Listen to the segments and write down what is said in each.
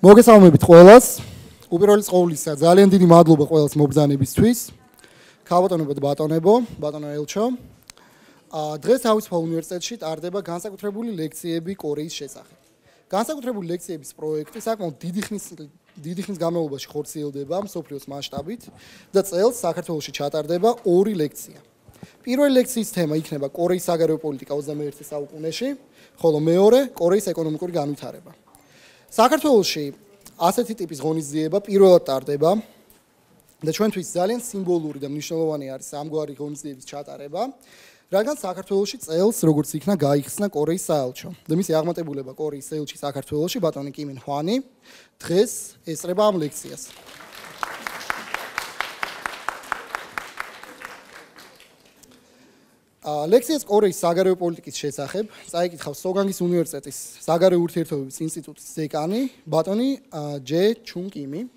მოგესალმებით ყველას. უპირველეს ყოვლისა, ძალიან დიდი მადლობა ყველას მობრძანებისთვის. ქალბატონებო და ბატონებო, ბატონო ელჩო. აა დღეს თავისუფალ უნივერსიტეტში ტარდება განსაკუთრებული ლექციები კორეის შესახებ. განსაკუთრებული ლექციების პროექტი საკმაოდ დიდი ხნის დიდი ხნის განმავლობაში ხორციელდება მსოფლიოს მასშტაბით და წელს საქართველოში ჩატარდება ორი ლექცია. პირველი ლექციის თემა იქნება კორეის საგარეო პოლიტიკა 21 საუკუნეში, ხოლო მეორე კორეის ეკონომიკური განვითარება. საქართველოში ასეთი ტიპის ღონისძიება პირველად ტარდება და ჩვენთვის ძალიან სიმბოლური და მნიშვნელოვანი არის ამგვარი ღონისძიების ჩატარება, რადგან საქართველოში წელს როგორც იქნა გაიხსნა კორეის საელჩო და მისი აღმატებულება კორეის საელჩი საქართველოში ბატონი კიმინ ჰვანი დღეს ესწრება ამ ლექციას. ლექციას კორეის საგარეო პოლიტიკის შესახებ წაიკითხავს სოგანგის უნივერსიტეტის საგარეო ურთიერთობების ინსტიტუტის დეკანი ბატონი ჯე ჩუნ კიმი.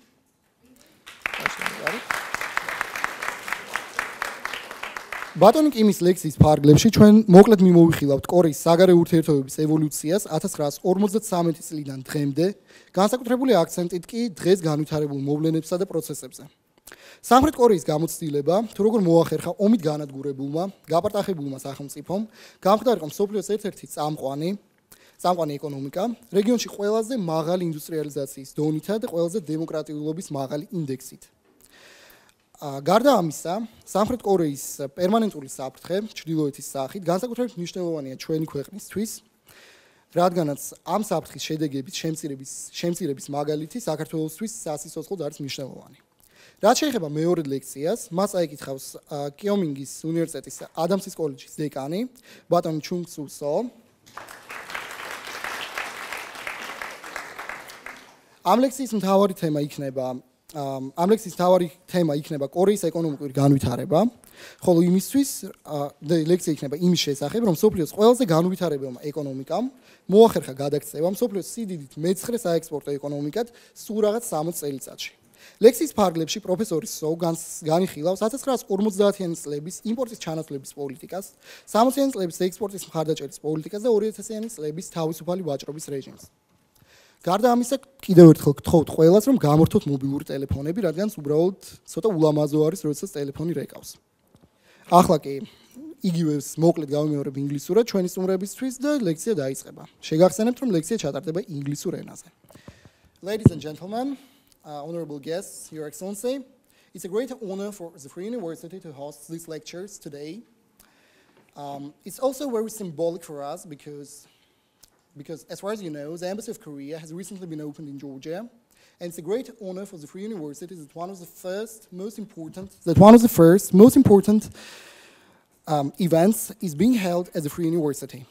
ბატონი კიმის ლექსის ფარგლებში ჩვენ მოკლედ მიმოვიხილავთ კორეის საგარეო ურთიერთობების ევოლუციას 1953 წლიდან დღემდე, განსაკუთრებული აქცენტით კი დღეს განვითარებულ მოვლენებსა და პროცესებზე. სამხრეთ კორეის გამოცდილება, თუ როგორ მოახერხა ომით განადგურებულმა, გაპარტახებულმა სახელმწიფომ, გამხდარიყო მსოფლიოს ერთ-ერთი წამყვანი წამყვანი ეკონომიკა, რეგიონში ყველაზე მაღალი ინდუსტრიალიზაციის დონითა და ყველაზე დემოკრატიულობის მაღალი ინდექსით. გარდა ამისა, სამხრეთ კორეის პერმანენტული საფრთხე ჩრდილოეთის სახით განსაკუთრებით მნიშვნელოვანია ჩვენი ქვეყნისთვის, რადგანაც ამ საფრთხის შედეგების შემცირების შემცირების მაგალითი საქართველოსთვის სასიცოცხლოდ არის მნიშვნელოვანი. რაც შეიძლება მეორე ლექციას, მას აიკითხავს კიომინგის უნივერსიტეტის ადამსის კოლეჯის დეკანი, ბატონი ჩუნგ სუსო. ამ ლექციის მთავარი თემა იქნება ამ ლექციის მთავარი თემა იქნება კორეის ეკონომიკური განვითარება, ხოლო იმისთვის ლექცია იქნება იმის შესახებ, რომ სოფლიოს ყველაზე განვითარებულმა ეკონომიკამ მოახერხა გადაქცევა სოფლიოს სიდიდით მეცხრე საექსპორტო ეკონომიკად სულ რაღაც 60 წელიწადში. ლექსის ფარგლებში პროფესორი სო განიხილავს 1950-იანი წლების იმპორტის ჩანაცვლების პოლიტიკას, 60-იანი წლების ექსპორტის მხარდაჭერის პოლიტიკას და 2000-იანი წლების თავისუფალი ვაჭრობის რეჟიმს. გარდა ამისა, კიდევ ერთხელ გთხოვთ ყველას, რომ გამორთოთ მობილური ტელეფონები, რადგან უბრალოდ ცოტა ულამაზო არის, როდესაც ტელეფონი რეკავს. ახლა კი იგივე მოკლედ გავიმეორებ ინგლისურად ჩვენი სტუმრებისთვის და ლექცია დაიწყება. შეგახსენებთ, რომ ლექცია ჩატარდება ინგლისურ ენაზე. Ladies and gentlemen, honorable guests, Your Excellency. It's a great honor for the Free University to host these lectures today. Um, it's also very symbolic for us because, because, as far as you know, the Embassy of Korea has recently been opened in Georgia. And it's a great honor for the Free University that one of the first, most important, that one of the first, most important um, events is being held at the Free University.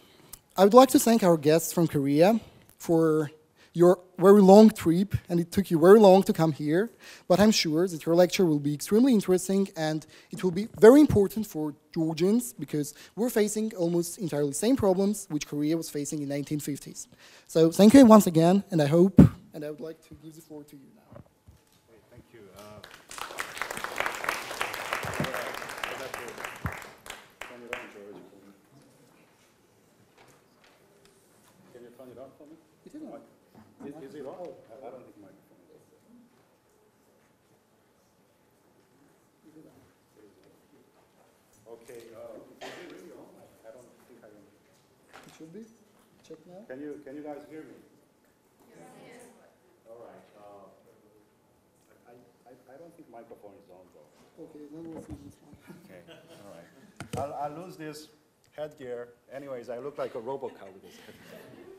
I would like to thank our guests from Korea for your very long trip and it took you very long to come here, but I'm sure that your lecture will be extremely interesting and it will be very important for Georgians because we're facing almost entirely the same problems which Korea was facing in 1950s. So thank you once again and I hope, and I would like to give the floor to you now. thank you. Uh, Can you turn it on for me? It is on. Is, is it on? I, I don't think microphone is. Okay, uh, is it really on? I, I don't think I am. It should be. Check now. Can you, can you guys hear me? Yes. All right, uh, I, I, I don't think microphone is on though. Okay, then we'll see this one. Okay, all right. I'll, I'll lose this headgear. Anyways, I look like a RoboCop with this headgear.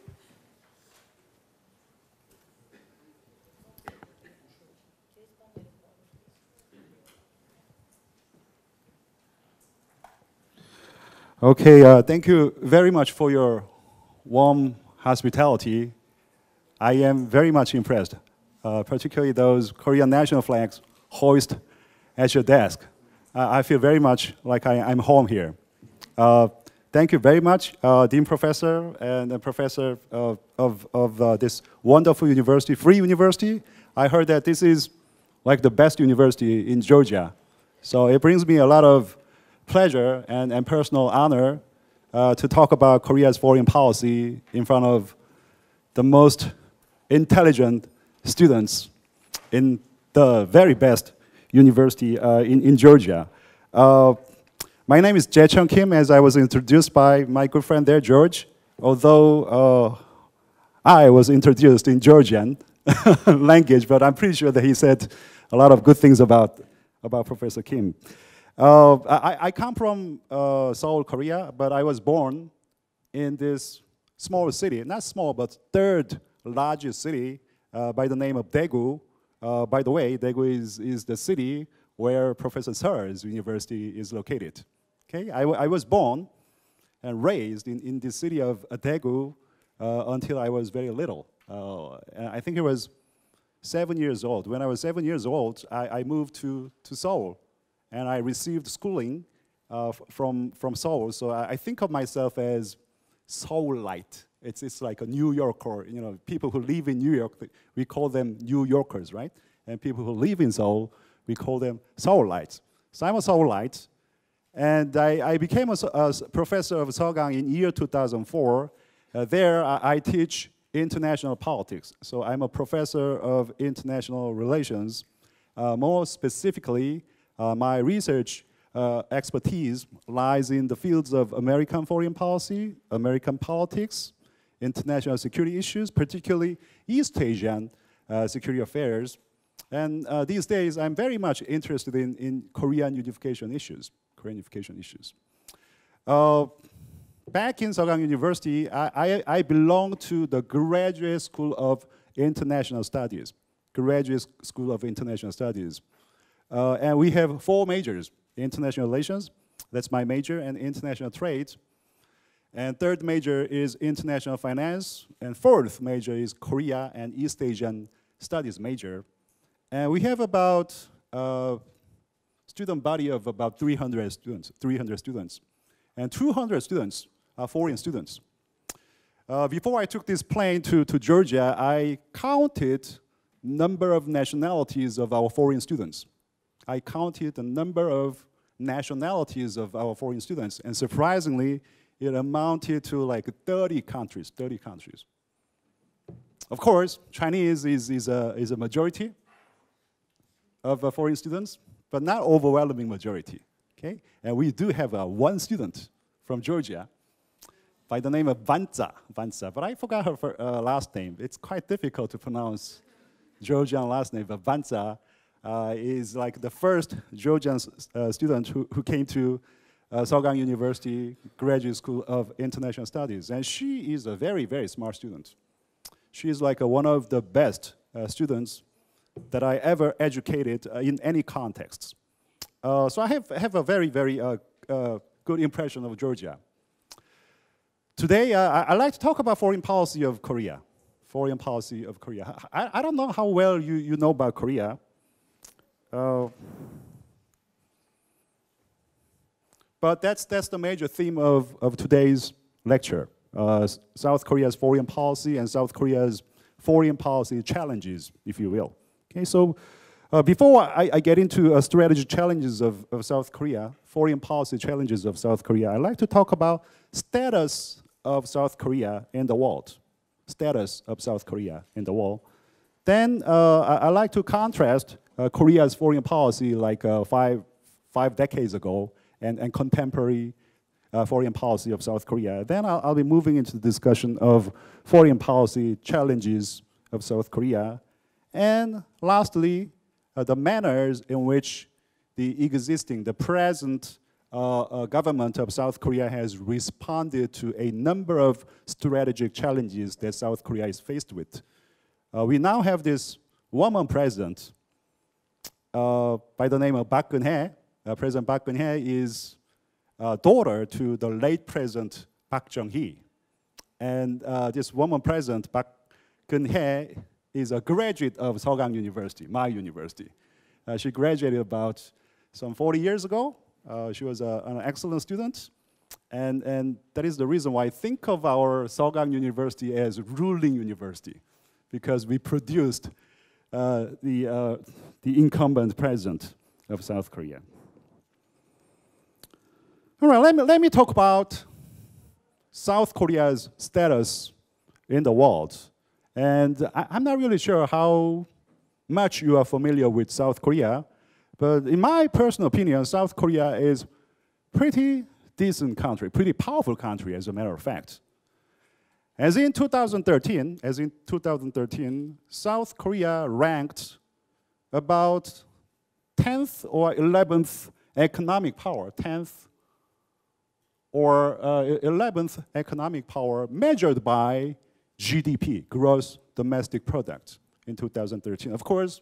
Okay, uh, thank you very much for your warm hospitality. I am very much impressed, uh, particularly those Korean national flags hoist at your desk. Uh, I feel very much like I, am home here. Uh, thank you very much, uh, Dean Professor and Professor of, of, of uh, this wonderful university, Free University. I heard that this is like the best university in Georgia. So it brings me a lot of pleasure and, and personal honor uh, to talk about Korea's foreign policy in front of the most intelligent students in the very best university uh, in, in Georgia. Uh, my name is Jae Chun Kim, as I was introduced by my good friend there, George. Although uh, I was introduced in Georgian language, but I'm pretty sure that he said a lot of good things about, about Professor Kim. Uh, I, I, come from uh, Seoul, Korea, but I was born in this small city, not small, but third largest city uh, by the name of Daegu. Uh, by the way, Daegu is, is the city where Professor Seo's university is located. Okay, I, I was born and raised in, in the city of Daegu uh, until I was very little. I think it was seven years old. When I was seven years old, I, I moved to, to Seoul and I received schooling uh, from, from Seoul. So I, I, think of myself as Seoulite. It's, it's like a New Yorker, you know, people who live in New York, we call them New Yorkers, right? And people who live in Seoul, we call them Seoulites. So I'm a Seoulite, and I, I became a, a, professor of Sogang in year 2004. Uh, there, I, I teach international politics. So I'm a professor of international relations. Uh, more specifically, my research uh, expertise lies in the fields of American foreign policy, American politics, international security issues, particularly East Asian uh, security affairs. And uh, these days, I'm very much interested in, in Korean unification issues, Korean unification issues. Uh, back in Sogang University, I, I, I belong to the Graduate School of International Studies, Graduate School of International Studies. Uh, and we have four majors, international relations, that's my major, and international trade. And third major is international finance, and fourth major is Korea and East Asian studies major. And we have about uh, student body of about 300 students, 300 students. And 200 students are foreign students. Uh, before I took this plane to, to Georgia, I counted number of nationalities of our foreign students. I counted the number of nationalities of our foreign students, and surprisingly, it amounted to like 30 countries, 30 countries. Of course, Chinese is, is, a, is a majority of uh, foreign students, but not overwhelming majority, okay? And we do have uh, one student from Georgia by the name of Vanza, Vanza, but I forgot her uh, last name. It's quite difficult to pronounce Georgian last name, but Vanza is like the first Georgian uh, student who, who came to uh, Sogang University Graduate School of International Studies. And she is a very, very smart student. She is like a, one of the best uh, students that I ever educated uh, in any context. Uh, so I have, have a very, very uh, good impression of Georgia. Today, I, would like to talk about foreign policy of Korea. Foreign policy of Korea. I, I don't know how well you, you know about Korea, uh, but that's, that's the major theme of, of today's lecture. Uh, South Korea's foreign policy and South Korea's foreign policy challenges, if you will. Okay, so uh, before I, I, get into uh, strategy challenges of, of South Korea, foreign policy challenges of South Korea, I'd like to talk about status of South Korea in the world. Status of South Korea in the world. Then uh, I, I like to contrast Korea's foreign policy like uh, five, five decades ago and, and contemporary uh, foreign policy of South Korea. Then I'll, I'll, be moving into the discussion of foreign policy challenges of South Korea. And lastly, uh, the manners in which the existing, the present uh, uh, government of South Korea has responded to a number of strategic challenges that South Korea is faced with. we now have this woman president uh, by the name of Park Geun-hye. Uh, President Park Geun-hye is uh, daughter to the late President Park Chung-hee. And uh, this woman president, Park Geun-hye, is a graduate of Sogang University, my university. Uh, she graduated about some 40 years ago. Uh, she was a, an excellent student. And, and that is the reason why I think of our Sogang University as a ruling university, because we produced uh, the, uh, the incumbent president of South Korea. All right, let me, let me talk about South Korea's status in the world And I, I'm not really sure how much you are familiar with South Korea, but in my personal opinion, South Korea is pretty decent country, pretty powerful country, as a matter of fact. As in 2013, as in 2013, South Korea ranked about 10th or 11th economic power, 10th or uh, 11th economic power measured by GDP, gross domestic product, in 2013. Of course,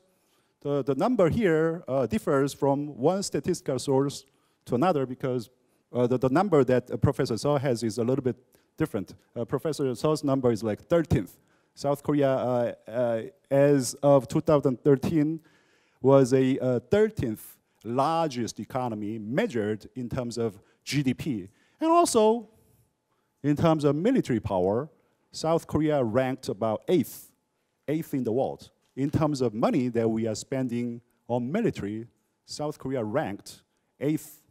the, the number here uh, differs from one statistical source to another because uh, the, the number that Professor Seo has is a little bit different. Uh, Professor Seo's number is like 13th. South Korea, uh, uh, as of 2013, was a 13th largest economy measured in terms of GDP. And also, in terms of military power, South Korea ranked about eighth, eighth in the world. In terms of money that we are spending on military, South Korea ranked eighth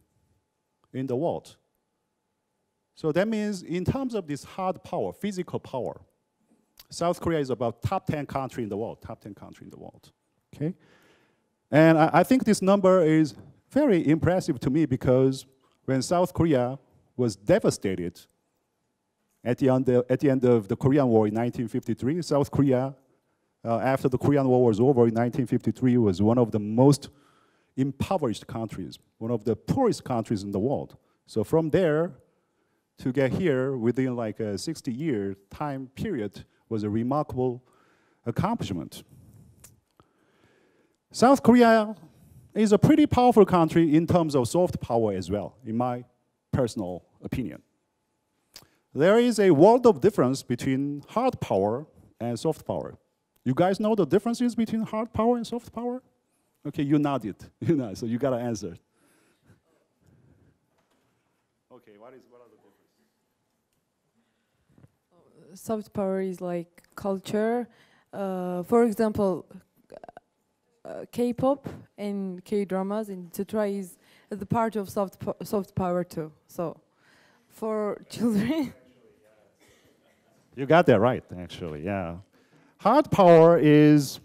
in the world. So that means in terms of this hard power, physical power, South Korea is about top 10 country in the world, top 10 country in the world, okay? And I, I think this number is very impressive to me because when South Korea was devastated at the, end of, at the end of the Korean War in 1953, South Korea, uh, after the Korean War was over in 1953, was one of the most impoverished countries, one of the poorest countries in the world. So from there to get here within like a 60 year time period was a remarkable accomplishment. South Korea is a pretty powerful country in terms of soft power as well, in my personal opinion. There is a world of difference between hard power and soft power. You guys know the differences between hard power and soft power? Okay, you nodded. You know, so you got to answer. Okay, what is what are the differences? Soft power is like culture. Uh, for example, uh, K-pop and K-dramas and etc. is the part of soft po soft power too. So, for children. you got that right, actually. Yeah, hard power is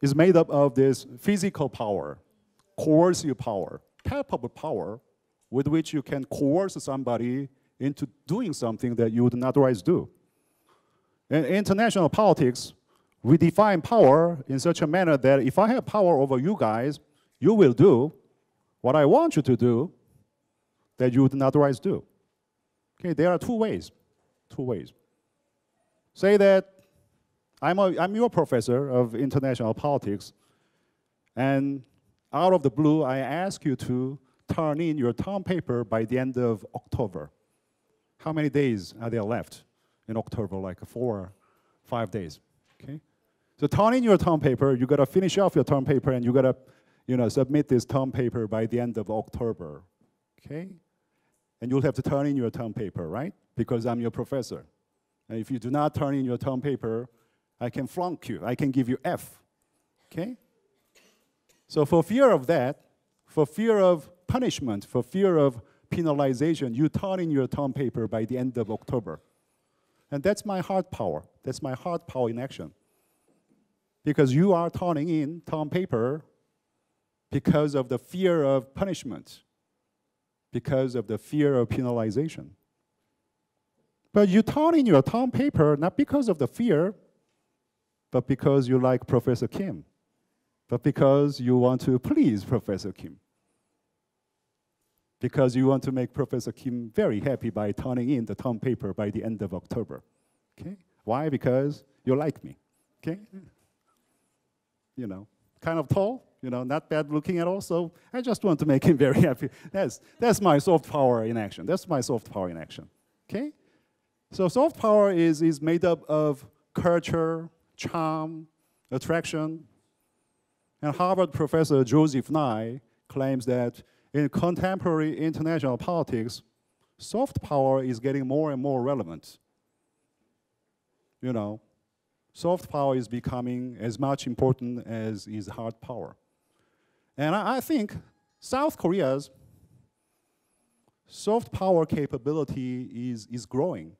is made up of this physical power, coercive power, palpable power, with which you can coerce somebody into doing something that you would not otherwise do. In international politics, we define power in such a manner that if I have power over you guys, you will do what I want you to do that you would not otherwise do. Okay, there are two ways. Two ways. Say that I'm, a, I'm your professor of international politics, and out of the blue, I ask you to turn in your term paper by the end of October. How many days are there left in October? Like four, five days. Okay. So turn in your term paper. You gotta finish off your term paper, and you gotta, you know, submit this term paper by the end of October. Okay. And you'll have to turn in your term paper, right? Because I'm your professor. And if you do not turn in your term paper, I can flunk you. I can give you F. Okay? So for fear of that, for fear of punishment, for fear of penalization, you turn in your term paper by the end of October. And that's my hard power. That's my hard power in action. Because you are turning in term paper because of the fear of punishment, because of the fear of penalization. But you turn in your term paper not because of the fear, but because you like Professor Kim, but because you want to please Professor Kim. Because you want to make Professor Kim very happy by turning in the term paper by the end of October. Okay? Why? Because you like me. Okay? You know, kind of tall, you know, not bad looking at all. So I just want to make him very happy. That's, that's my soft power in action. That's my soft power in action. Okay? So soft power is, is made up of culture, charm, attraction. And Harvard professor Joseph Nye claims that in contemporary international politics, soft power is getting more and more relevant. You know, soft power is becoming as much important as is hard power. And I, I think South Korea's soft power capability is, is growing.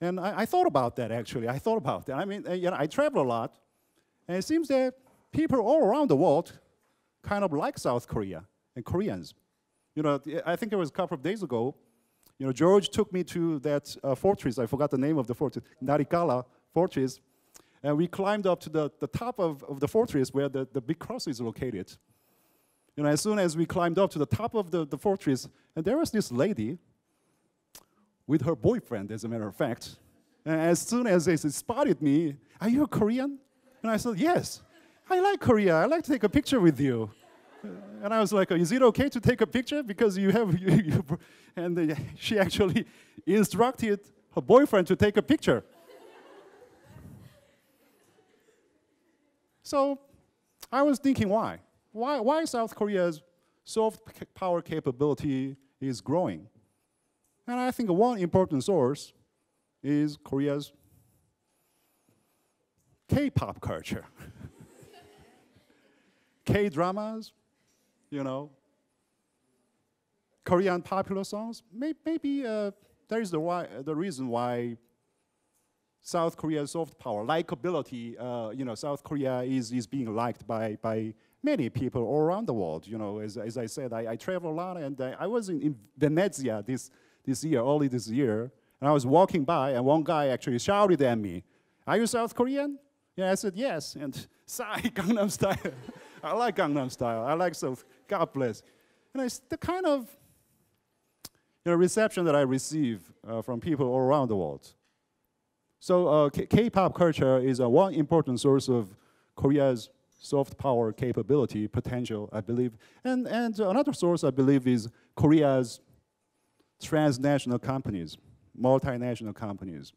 And I, I, thought about that actually. I thought about that. I mean, you know, I travel a lot, and it seems that people all around the world kind of like South Korea and Koreans. You know, I think it was a couple of days ago. You know, George took me to that uh, fortress. I forgot the name of the fortress, Narikala fortress. And we climbed up to the, the top of, of the fortress where the, the big cross is located. You know, as soon as we climbed up to the top of the, the fortress, and there was this lady with her boyfriend, as a matter of fact. And as soon as they spotted me, are you a Korean? And I said, yes. I like Korea. I like to take a picture with you. And I was like, is it okay to take a picture? Because you have, you, you, and uh, she actually instructed her boyfriend to take a picture. so I was thinking, why? Why, why South Korea's soft power capability is growing? And I think one important source is Korea's K-pop culture. K-dramas, you know, Korean popular songs. Maybe uh, that is the, why, the reason why South Korea's soft power, likability, uh, you know, South Korea is, is being liked by, by many people all around the world. You know, as, as I said, I, I travel a lot, and I, I was in, in Venezia this, this year, early this year, and I was walking by, and one guy actually shouted at me, are you South Korean? Yeah, I said, yes, and Psy, Gangnam Style. I like Gangnam Style. I like South. God bless. And it's the kind of you know, reception that I receive uh, from people all around the world. So uh, K-pop culture is uh, one important source of Korea's soft power capability, potential, I believe. And, and another source, I believe, is Korea's transnational companies, multinational companies.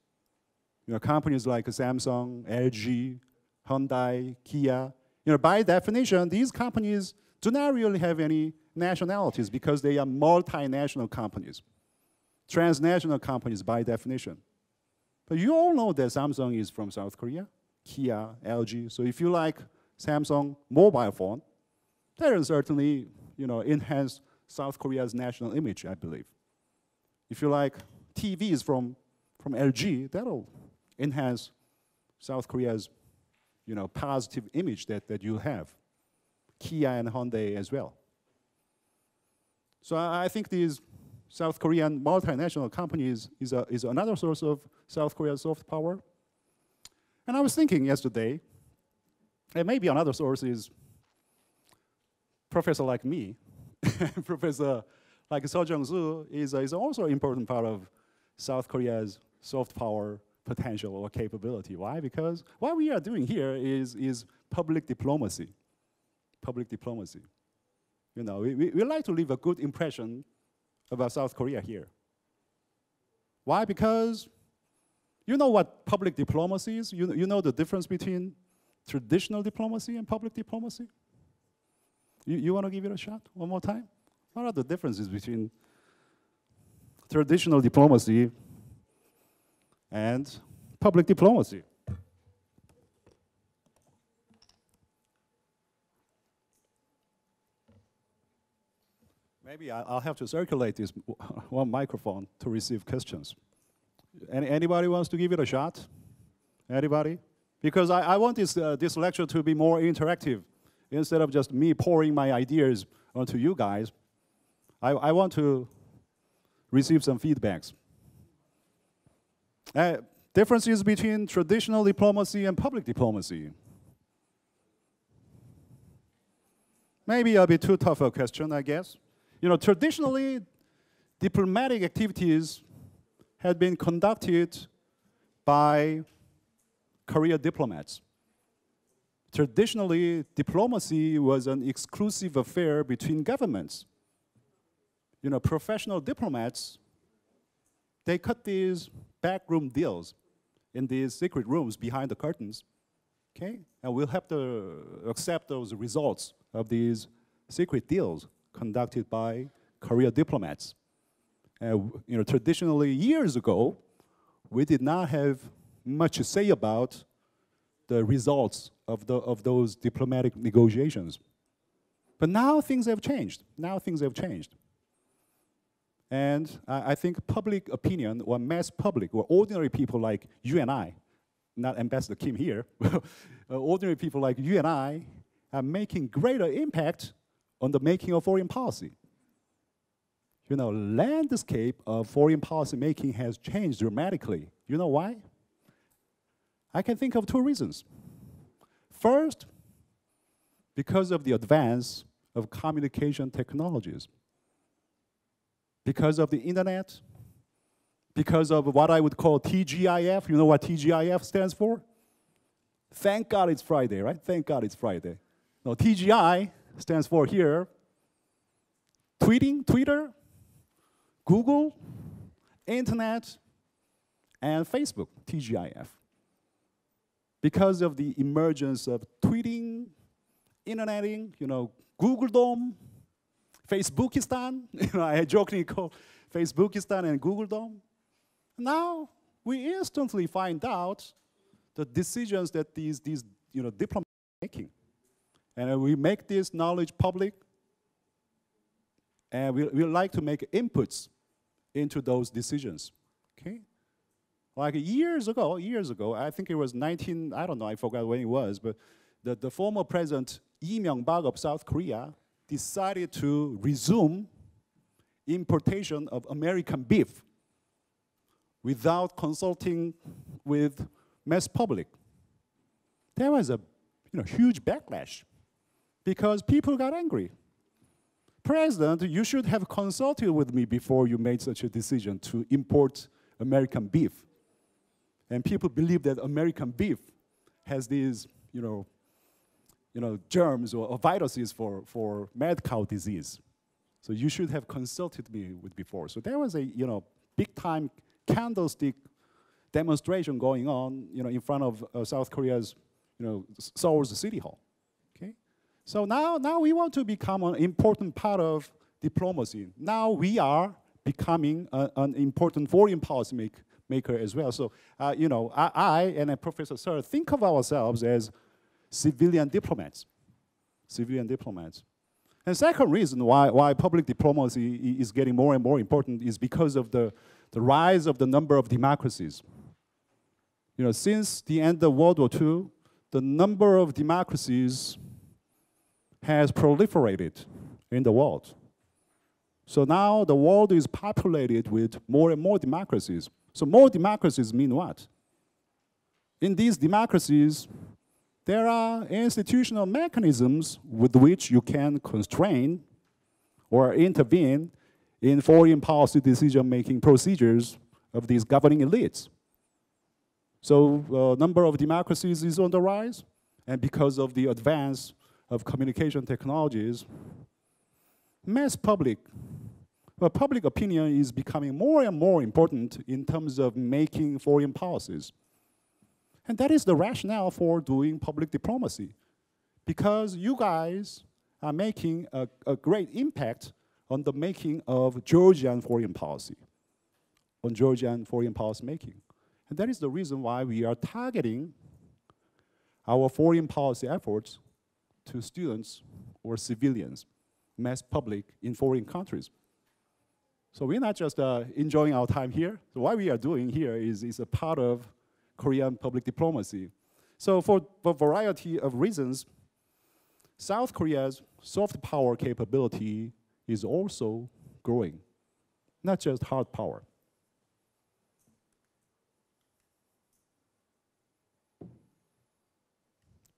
You know, companies like Samsung, LG, Hyundai, Kia, you know, by definition, these companies do not really have any nationalities because they are multinational companies, transnational companies by definition. But you all know that Samsung is from South Korea, Kia, LG. So if you like Samsung mobile phone, that will certainly you know, enhance South Korea's national image, I believe. If you like TVs from, from LG, that'll enhance South Korea's you know, positive image that, that you have. Kia and Hyundai as well. So I, I think these South Korean multinational companies is, a, is another source of South Korea's soft power. And I was thinking yesterday, and maybe another source is professor like me, professor like Seo Jung-soo is, is also an important part of South Korea's soft power potential or capability. Why? Because what we are doing here is, is public diplomacy. Public diplomacy. You know, we, we, we like to leave a good impression about South Korea here. Why? Because you know what public diplomacy is? You, you know the difference between traditional diplomacy and public diplomacy? You, you want to give it a shot one more time? What are the differences between traditional diplomacy and public diplomacy. Maybe I'll have to circulate this one microphone to receive questions. Any, anybody wants to give it a shot? Anybody? Because I, I want this, uh, this lecture to be more interactive. Instead of just me pouring my ideas onto you guys, I, I want to receive some feedbacks. Uh, differences between traditional diplomacy and public diplomacy. Maybe a bit too tough a question, I guess. You know, traditionally, diplomatic activities had been conducted by career diplomats. Traditionally, diplomacy was an exclusive affair between governments. You know, professional diplomats they cut these backroom deals in these secret rooms behind the curtains. Okay? And we'll have to accept those results of these secret deals conducted by Korea diplomats. Uh, you know, traditionally, years ago, we did not have much to say about the results of, the, of those diplomatic negotiations. But now things have changed. Now things have changed. And I, I think public opinion or mass public or ordinary people like you and I, not Ambassador Kim here, uh, ordinary people like you and I are making greater impact on the making of foreign policy. You know, landscape of foreign policy making has changed dramatically. You know why? I can think of two reasons. First, because of the advance of communication technologies, because of the internet, because of what I would call TGIF. You know what TGIF stands for? Thank God it's Friday, right? Thank God it's Friday. No, TGI stands for here tweeting, Twitter, Google, internet, and Facebook, TGIF. Because of the emergence of tweeting, interneting, you know, Google Dome, Facebookistan, you know, I jokingly call Facebookistan and Google Dome. Now we instantly find out the decisions that these, these you know, diplomats are making. And uh, we make this knowledge public, and we, we like to make inputs into those decisions. Okay? Like years ago, years ago, I think it was 19, I don't know, I forgot when it was, but the, the former president Lee Myung-bak of South Korea decided to resume importation of American beef without consulting with mass public. There was a you know, huge backlash because people got angry. President, you should have consulted with me before you made such a decision to import American beef. And people believe that American beef has these, you know, you know, germs or, or viruses for, for mad cow disease. So you should have consulted me with before. So there was a, you know, big time candlestick demonstration going on, you know, in front of uh, South Korea's, you know, Seoul's city hall. Okay, so now now we want to become an important part of diplomacy. Now we are becoming a, an important foreign policy make, maker as well. So uh, you know, I, I and Professor Seo think of ourselves as civilian diplomats, civilian diplomats. And second reason why, why public diplomacy is getting more and more important is because of the, the rise of the number of democracies. You know, since the end of World War II, the number of democracies has proliferated in the world. So now the world is populated with more and more democracies. So more democracies mean what? In these democracies, there are institutional mechanisms with which you can constrain or intervene in foreign policy decision-making procedures of these governing elites. So the uh, number of democracies is on the rise, and because of the advance of communication technologies, mass public, well, public opinion is becoming more and more important in terms of making foreign policies. And that is the rationale for doing public diplomacy. Because you guys are making a, a great impact on the making of Georgian foreign policy, on Georgian foreign policy making. And that is the reason why we are targeting our foreign policy efforts to students or civilians, mass public in foreign countries. So we're not just uh, enjoying our time here. So what we are doing here is, is a part of Korean public diplomacy. So for a variety of reasons, South Korea's soft power capability is also growing, not just hard power.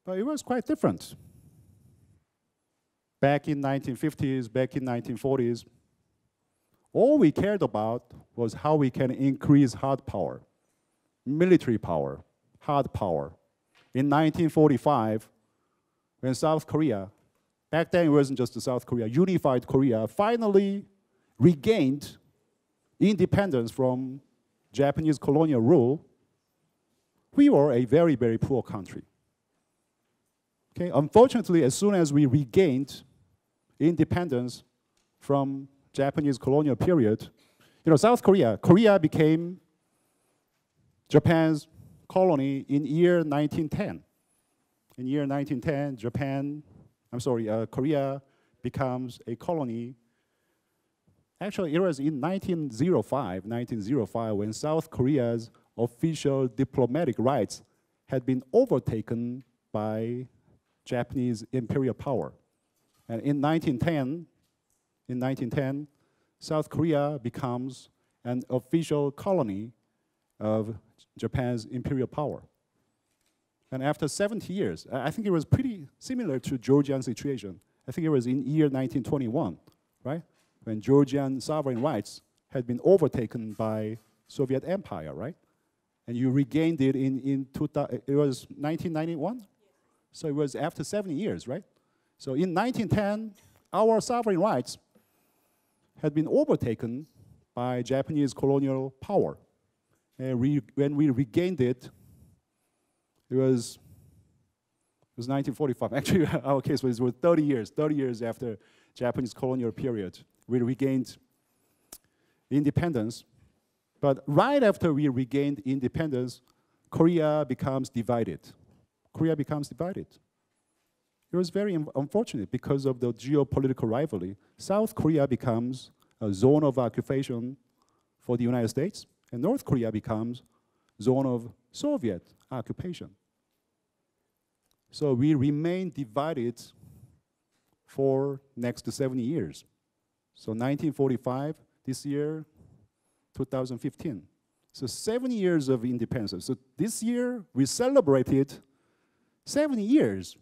But it was quite different. Back in 1950s, back in 1940s, all we cared about was how we can increase hard power military power, hard power. In 1945, when South Korea, back then it wasn't just the South Korea, unified Korea, finally regained independence from Japanese colonial rule, we were a very, very poor country. Okay, unfortunately, as soon as we regained independence from Japanese colonial period, you know, South Korea, Korea became Japan's colony in year 1910. In year 1910, Japan, I'm sorry, uh, Korea becomes a colony Actually, it was in 1905, 1905 when South Korea's official diplomatic rights had been overtaken by Japanese imperial power. And in 1910, in 1910, South Korea becomes an official colony of Japan's imperial power. And after 70 years, I think it was pretty similar to Georgian situation. I think it was in year 1921, right? When Georgian sovereign rights had been overtaken by Soviet Empire, right? And you regained it in, in 2000, it was 1991? So it was after 70 years, right? So in 1910, our sovereign rights had been overtaken by Japanese colonial power. And we, when we regained it, it was, it was 1945. Actually, our case was, was 30 years, 30 years after Japanese colonial period. We regained independence. But right after we regained independence, Korea becomes divided. Korea becomes divided. It was very unfortunate because of the geopolitical rivalry. South Korea becomes a zone of occupation for the United States, and North Korea becomes zone of Soviet occupation. So we remain divided for next 70 years. So 1945, this year, 2015. So 70 years of independence. So this year, we celebrated 70 years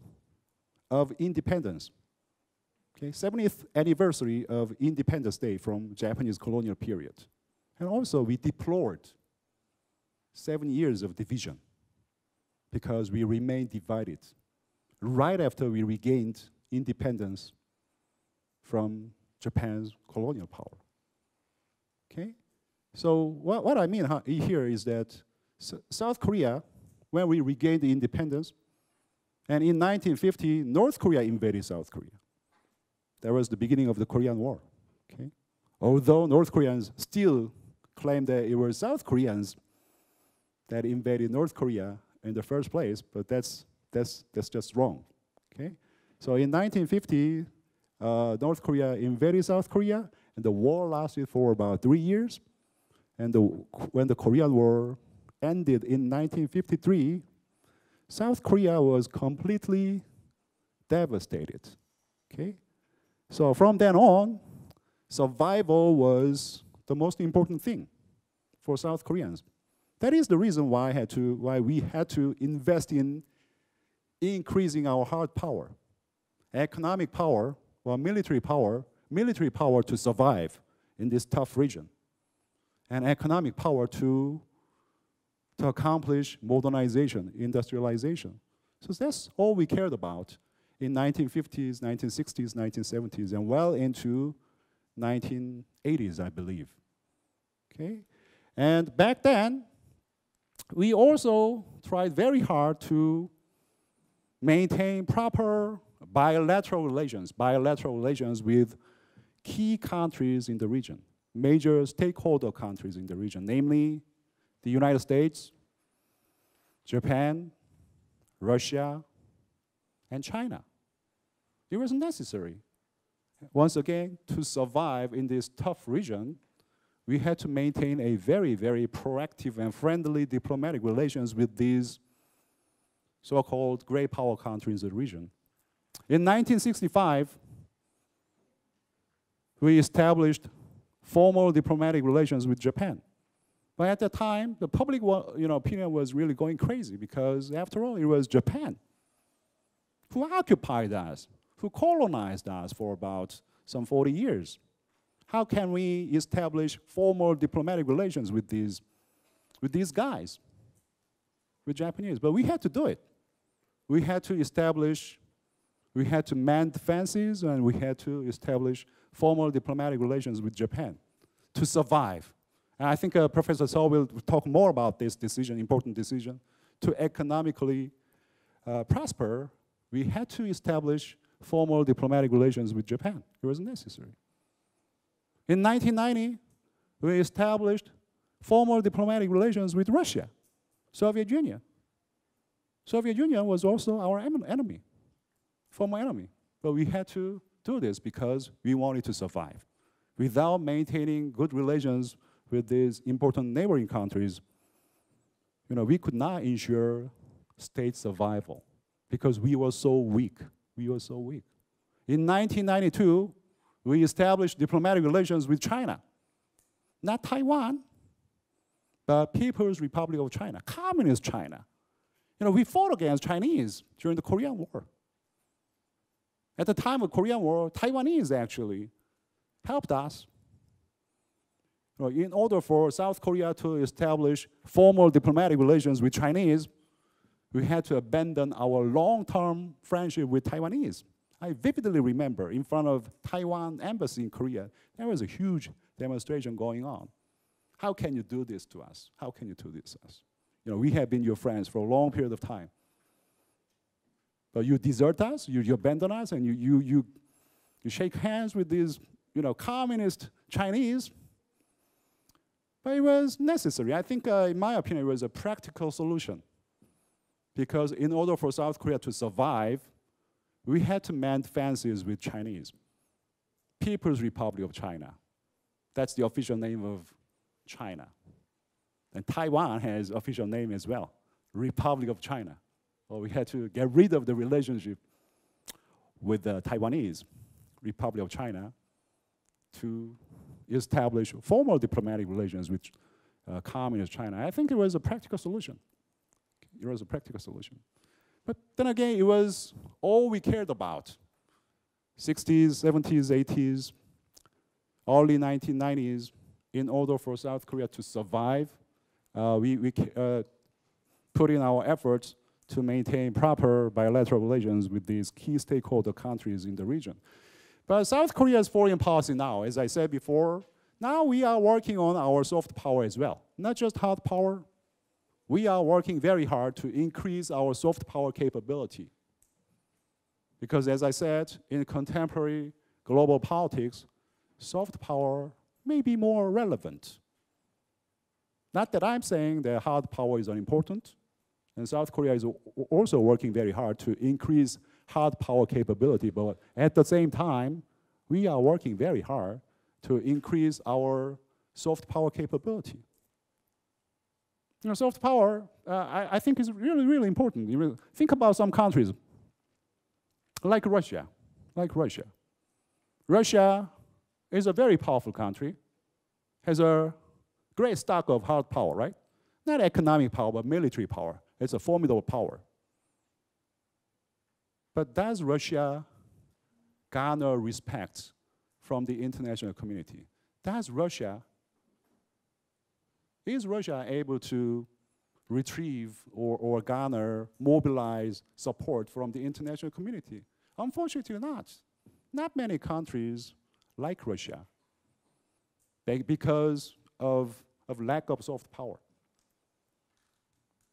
of independence. Okay, 70th anniversary of Independence Day from Japanese colonial period. And also we deplored seven years of division because we remained divided right after we regained independence from Japan's colonial power. Okay? So what, what I mean here is that South Korea, when we regained independence, and in 1950, North Korea invaded South Korea. That was the beginning of the Korean War. Okay? Although North Koreans still claim that it was South Koreans that invaded North Korea in the first place, but that's, that's, that's just wrong. Okay? So in 1950, uh, North Korea invaded South Korea, and the war lasted for about three years. And the, when the Korean War ended in 1953, South Korea was completely devastated. Okay? So from then on, survival was the most important thing for South Koreans. That is the reason why, I had to, why we had to invest in increasing our hard power, economic power, or military power, military power to survive in this tough region, and economic power to to accomplish modernization, industrialization. So that's all we cared about in 1950s, 1960s, 1970s, and well into 1980s, I believe. Okay? And back then, we also tried very hard to maintain proper bilateral relations, bilateral relations with key countries in the region, major stakeholder countries in the region, namely the United States, Japan, Russia, and China. It was necessary. Once again, to survive in this tough region, we had to maintain a very, very proactive and friendly diplomatic relations with these so-called great power countries in the region. In 1965, we established formal diplomatic relations with Japan. But at the time, the public you know, opinion was really going crazy because, after all, it was Japan who occupied us, who colonized us for about some 40 years. How can we establish formal diplomatic relations with these, with these guys, with Japanese? But we had to do it. We had to establish, we had to mend fences, and we had to establish formal diplomatic relations with Japan to survive and I think uh, Professor Seo will talk more about this decision, important decision. To economically uh, prosper, we had to establish formal diplomatic relations with Japan. It was necessary. In 1990, we established formal diplomatic relations with Russia, Soviet Union. Soviet Union was also our enemy, former enemy. But we had to do this because we wanted to survive. without maintaining good relations with these important neighboring countries, you know, we could not ensure state survival because we were so weak. We were so weak. In 1992, we established diplomatic relations with China. Not Taiwan, but People's Republic of China, Communist China. You know, we fought against Chinese during the Korean War. At the time of Korean War, Taiwanese actually helped us. In order for South Korea to establish formal diplomatic relations with Chinese, we had to abandon our long-term friendship with Taiwanese. I vividly remember in front of Taiwan embassy in Korea, there was a huge demonstration going on. How can you do this to us? How can you do this to us? You know, we have been your friends for a long period of time. But you desert us, you, you abandon us, and you, you, you, you shake hands with these, you know, communist Chinese. But it was necessary. I think, uh, in my opinion, it was a practical solution. Because in order for South Korea to survive, we had to mend fences with Chinese. People's Republic of China. That's the official name of China. And Taiwan has official name as well, Republic of China. Well, we had to get rid of the relationship with the Taiwanese Republic of China to establish formal diplomatic relations with uh, communist China. I think it was a practical solution. It was a practical solution. But then again, it was all we cared about. 60s, 70s, 80s, early 1990s, in order for South Korea to survive, uh, we, we uh, put in our efforts to maintain proper bilateral relations with these key stakeholder countries in the region. But South Korea's foreign policy now, as I said before, now we are working on our soft power as well, not just hard power. We are working very hard to increase our soft power capability. Because as I said, in contemporary global politics, soft power may be more relevant. Not that I'm saying that hard power is unimportant, and South Korea is also working very hard to increase hard power capability, but at the same time, we are working very hard to increase our soft power capability. You know, soft power, uh, I, I, think is really, really important. You really think about some countries, like Russia, like Russia. Russia is a very powerful country, has a great stock of hard power, right? Not economic power, but military power. It's a formidable power. But does Russia garner respect from the international community? Does Russia, is Russia able to retrieve or, or garner, mobilize support from the international community? Unfortunately not. Not many countries like Russia because of, of lack of soft power.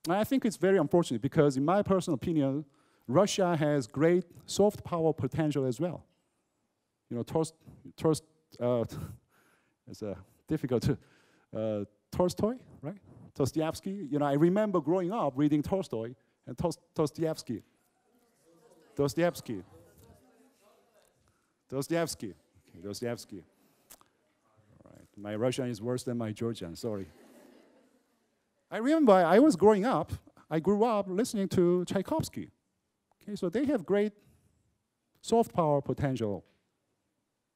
And I think it's very unfortunate because in my personal opinion, Russia has great soft power potential as well. You know, Tolst, Tolst, uh, it's uh, difficult to, uh, Tolstoy, right? Dostoevsky. You know, I remember growing up reading Tolstoy and Dostoevsky. Dostoevsky. Dostoevsky. Dostoevsky. All right. My Russian is worse than my Georgian, sorry. I remember I was growing up, I grew up listening to Tchaikovsky. Okay, so they have great soft power potential,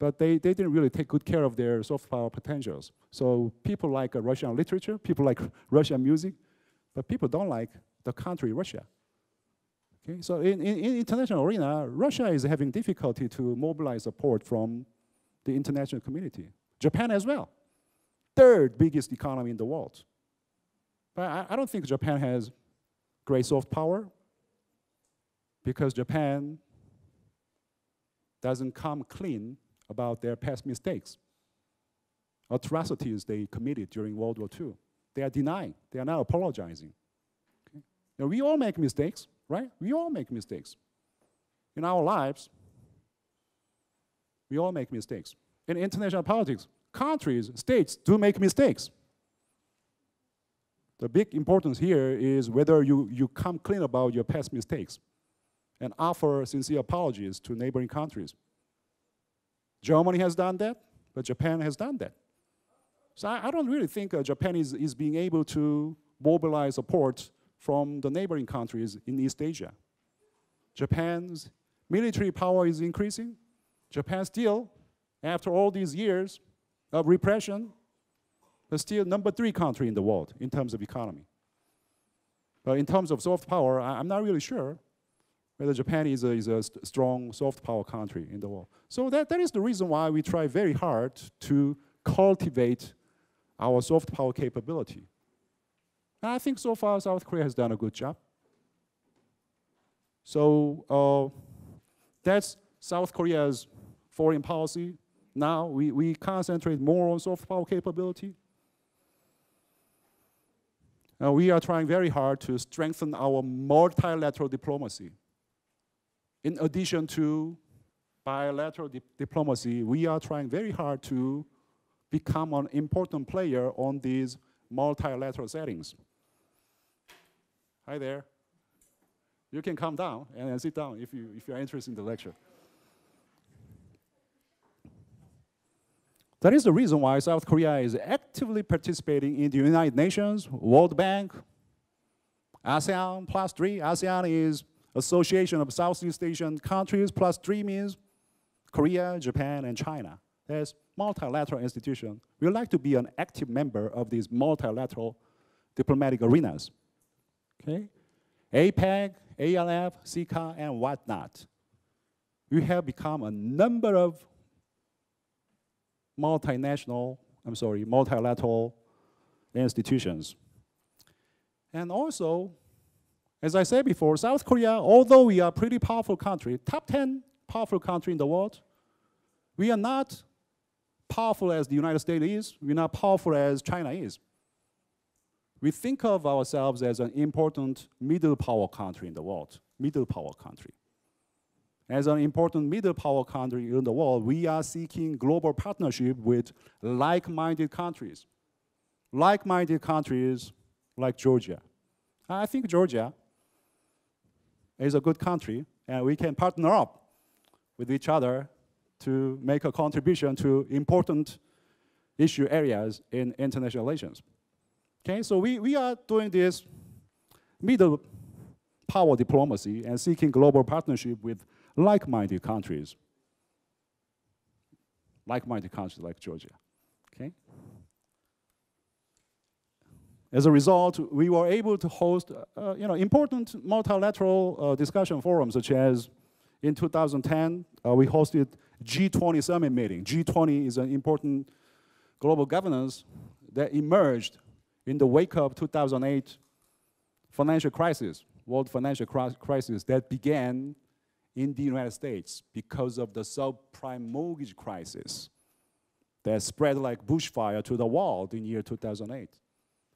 but they, they didn't really take good care of their soft power potentials. So people like uh, Russian literature, people like Russian music, but people don't like the country Russia. Okay, so in, in, in international arena, Russia is having difficulty to mobilize support from the international community. Japan as well, third biggest economy in the world. But I, I don't think Japan has great soft power because Japan doesn't come clean about their past mistakes, atrocities they committed during World War II. They are denying, they are not apologizing. Okay? Now, we all make mistakes, right? We all make mistakes. In our lives, we all make mistakes. In international politics, countries, states do make mistakes. The big importance here is whether you, you come clean about your past mistakes and offer sincere apologies to neighboring countries. Germany has done that. but Japan has done that. So I, I don't really think uh, Japan is, is being able to mobilize support from the neighboring countries in East Asia. Japan's military power is increasing. Japan still, after all these years of repression, is still number three country in the world in terms of economy. But in terms of soft power, I, am not really sure whether Japan is a, is a st strong soft power country in the world. So that, that is the reason why we try very hard to cultivate our soft power capability. And I think so far South Korea has done a good job. So uh, that's South Korea's foreign policy. Now we, we concentrate more on soft power capability. Now we are trying very hard to strengthen our multilateral diplomacy. In addition to bilateral di diplomacy, we are trying very hard to become an important player on these multilateral settings. Hi there. You can come down and sit down if, you, if you're interested in the lecture. That is the reason why South Korea is actively participating in the United Nations, World Bank, ASEAN plus three. ASEAN is Association of Southeast Asian countries plus three means Korea, Japan, and China. There's multilateral institution. We would like to be an active member of these multilateral diplomatic arenas. Okay? APEC, ALF, CICA, and whatnot. We have become a number of multinational, I'm sorry, multilateral institutions. And also, as I said before, South Korea, although we are a pretty powerful country, top 10 powerful country in the world, we are not powerful as the United States is, we're not powerful as China is. We think of ourselves as an important middle power country in the world, middle power country. As an important middle power country in the world, we are seeking global partnership with like-minded countries. Like-minded countries like Georgia. I think Georgia is a good country, and we can partner up with each other to make a contribution to important issue areas in international relations. Okay, so we, we are doing this middle power diplomacy and seeking global partnership with like-minded countries. Like-minded countries like Georgia, okay? As a result, we were able to host uh, you know, important multilateral uh, discussion forums, such as in 2010, uh, we hosted G20 summit meeting. G20 is an important global governance that emerged in the wake of 2008 financial crisis, world financial crisis that began in the United States because of the subprime mortgage crisis that spread like bushfire to the world in year 2008.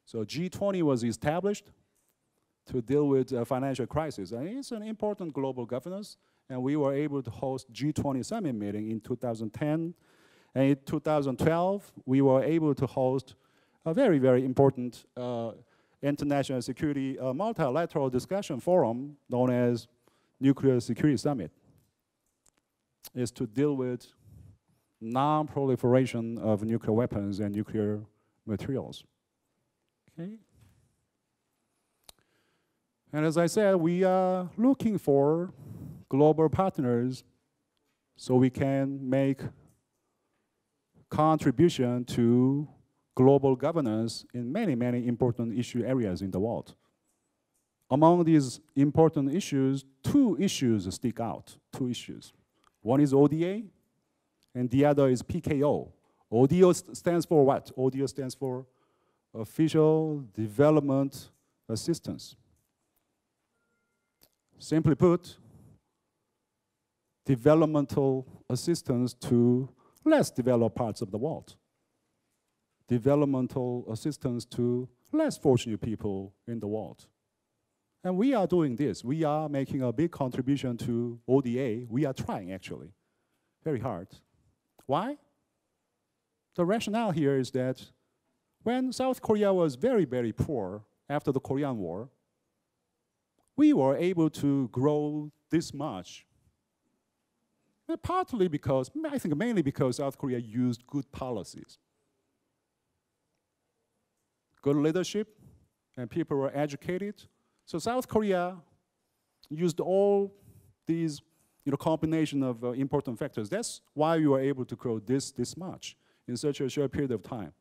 So G20 was established to deal with a financial crisis. And it's an important global governance, and we were able to host G20 summit meeting in 2010. And in 2012, we were able to host a very, very important uh, international security uh, multilateral discussion forum known as Nuclear Security Summit. Is to deal with non-proliferation of nuclear weapons and nuclear materials. Okay. And as I said, we are looking for global partners so we can make contribution to global governance in many, many important issue areas in the world. Among these important issues, two issues stick out, two issues. One is ODA, and the other is PKO. ODA stands for what? ODA stands for Official Development Assistance. Simply put, developmental assistance to less developed parts of the world. Developmental assistance to less fortunate people in the world. And we are doing this. We are making a big contribution to ODA. We are trying, actually, very hard. Why? The rationale here is that when South Korea was very, very poor after the Korean War, we were able to grow this much And partly because, I think mainly because South Korea used good policies. Good leadership, and people were educated. So South Korea used all these you know, combination of uh, important factors. That's why we were able to grow this, this much in such a short period of time.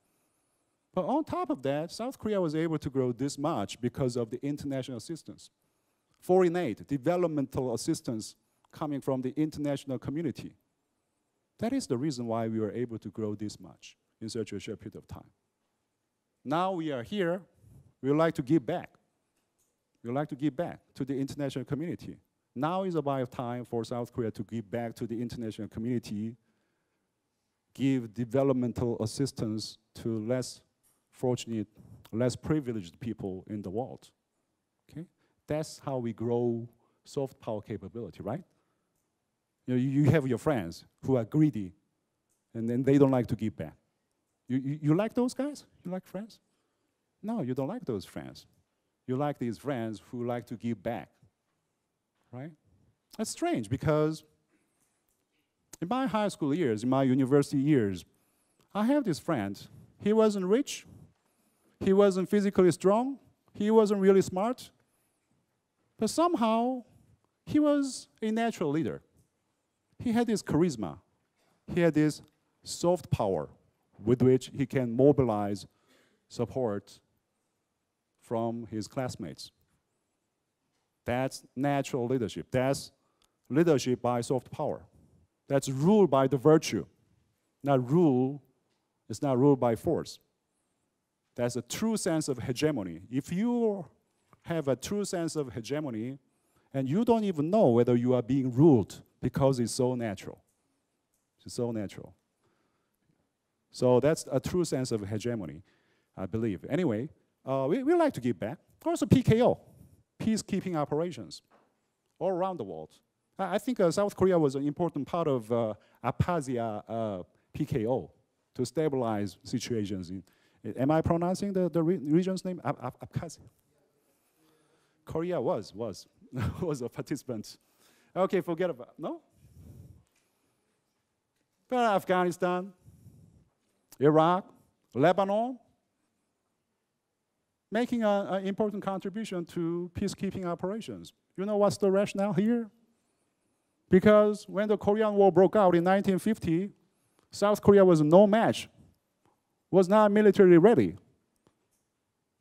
But on top of that, South Korea was able to grow this much because of the international assistance. Foreign aid, developmental assistance coming from the international community. That is the reason why we were able to grow this much in such a short period of time. Now we are here, we would like to give back. We would like to give back to the international community. Now is about time for South Korea to give back to the international community, give developmental assistance to less fortunate, less privileged people in the world. Okay? That's how we grow soft power capability, right? You, know, you have your friends who are greedy and then they don't like to give back. You, you, you like those guys? You like friends? No, you don't like those friends. You like these friends who like to give back, right? That's strange because in my high school years, in my university years, I have this friend. He wasn't rich, he wasn't physically strong, he wasn't really smart, but somehow he was a natural leader. He had this charisma, he had this soft power with which he can mobilize support from his classmates. That's natural leadership. That's leadership by soft power. That's ruled by the virtue. Not rule, it's not ruled by force. That's a true sense of hegemony. If you have a true sense of hegemony, and you don't even know whether you are being ruled because it's so natural. It's so natural. So that's a true sense of hegemony, I believe. Anyway, uh, we, we like to give back. Also PKO, peacekeeping operations, all around the world. I, I think uh, South Korea was an important part of uh, Abkhazia uh, PKO to stabilize situations. In, am I pronouncing the, the re region's name? Ab Ab Abkhazia. Korea was, was, was a participant. Okay, forget about, no? But Afghanistan, Iraq, Lebanon, making an important contribution to peacekeeping operations. You know what's the rationale here? Because when the Korean War broke out in 1950, South Korea was no match, was not military ready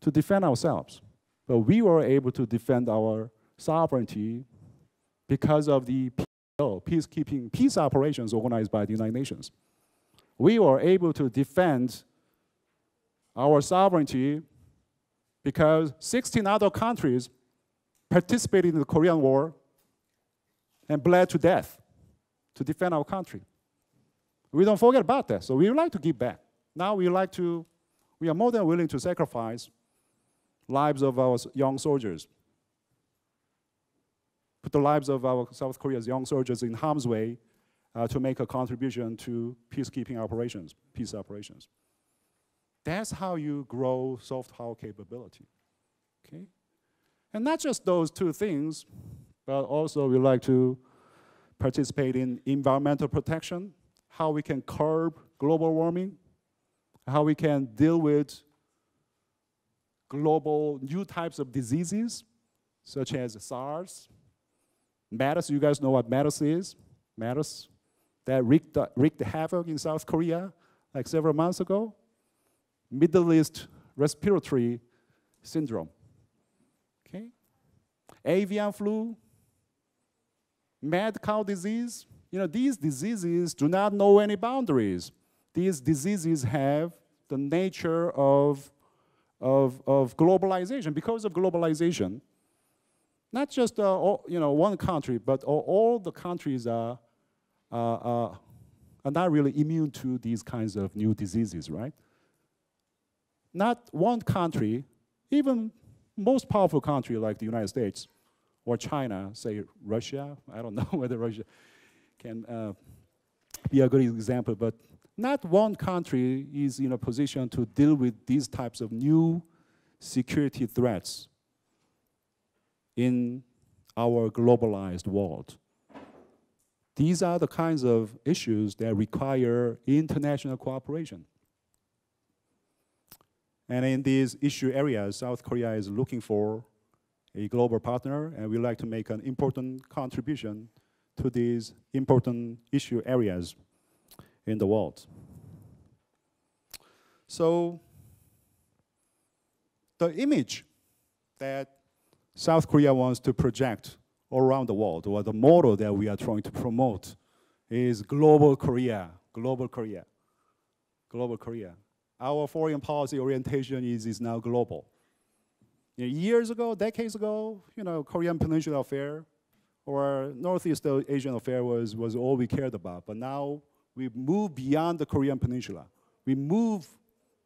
to defend ourselves. But we were able to defend our sovereignty because of the PO, peacekeeping peace operations organized by the United Nations. We were able to defend our sovereignty because 16 other countries participated in the Korean War and bled to death to defend our country. We don't forget about that, so we would like to give back. Now we like to, we are more than willing to sacrifice lives of our young soldiers, put the lives of our South Korea's young soldiers in harm's way uh, to make a contribution to peacekeeping operations, peace operations. That's how you grow soft power capability. Okay? And not just those two things, but also we like to participate in environmental protection, how we can curb global warming, how we can deal with global new types of diseases, such as SARS, MERS, you guys know what MERS is? MERS, that wreaked, wreaked havoc in South Korea like several months ago. Middle East respiratory syndrome. Okay? Avian flu, mad cow disease. You know, these diseases do not know any boundaries. These diseases have the nature of, of, of globalization. Because of globalization, not just uh, all, you know, one country, but all, all the countries are, uh, uh, are not really immune to these kinds of new diseases, right? not one country, even most powerful country like the United States or China, say Russia, I don't know whether Russia can uh, be a good example, but not one country is in a position to deal with these types of new security threats in our globalized world. These are the kinds of issues that require international cooperation. And in these issue areas, South Korea is looking for a global partner, and we'd like to make an important contribution to these important issue areas in the world. So, the image that South Korea wants to project all around the world, or the model that we are trying to promote, is global Korea, global Korea, global Korea. Our foreign policy orientation is, is now global. You know, years ago, decades ago, you know, Korean Peninsula affair or Northeast Asian affair was, was all we cared about. But now we move beyond the Korean Peninsula. We move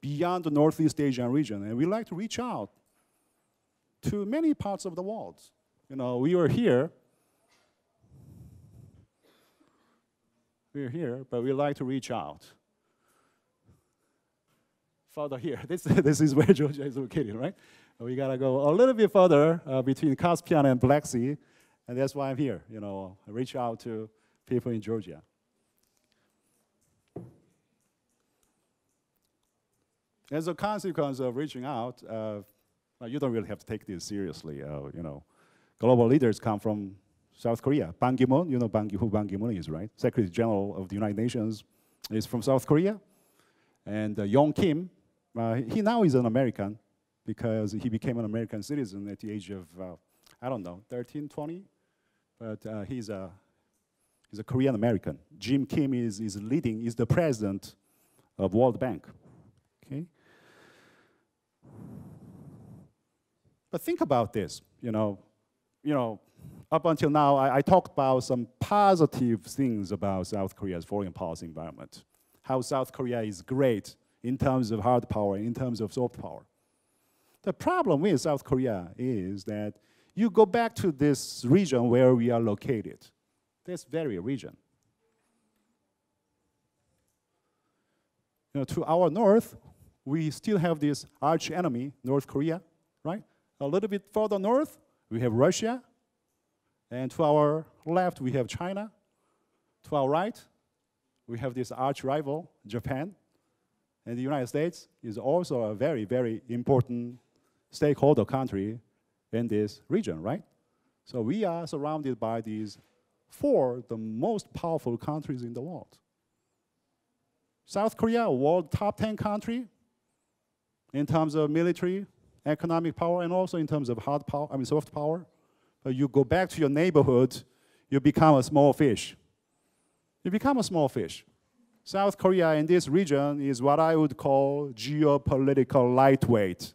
beyond the Northeast Asian region, and we like to reach out to many parts of the world. You know, we were here. We are here, but we like to reach out. Further here, this, this is where Georgia is located, right? We gotta go a little bit further uh, between Caspian and Black Sea, and that's why I'm here. You know, reach out to people in Georgia. As a consequence of reaching out, uh, you don't really have to take this seriously. Uh, you know, global leaders come from South Korea. Ban Ki-moon, you know Ban Ki, who Ban Ki-moon is, right? Secretary General of the United Nations is from South Korea. And uh, Yong Kim, uh, he now is an American because he became an American citizen at the age of, uh, I don't know, 13, 20? But uh, he's, a, he's a Korean American. Jim Kim is, is leading, is the president of World Bank. Okay? But think about this, you know, you know, up until now, I, I, talked about some positive things about South Korea's foreign policy environment. How South Korea is great in terms of hard power, in terms of soft power. The problem with South Korea is that you go back to this region where we are located, this very region. You know, to our north, we still have this arch enemy, North Korea, right? A little bit further north, we have Russia. And to our left, we have China. To our right, we have this arch rival, Japan. And the United States is also a very, very important stakeholder country in this region, right? So we are surrounded by these four, the most powerful countries in the world. South Korea, world top 10 country in terms of military, economic power, and also in terms of hard power, I mean soft power. But you go back to your neighborhood, you become a small fish. You become a small fish. South Korea in this region is what I would call geopolitical lightweight.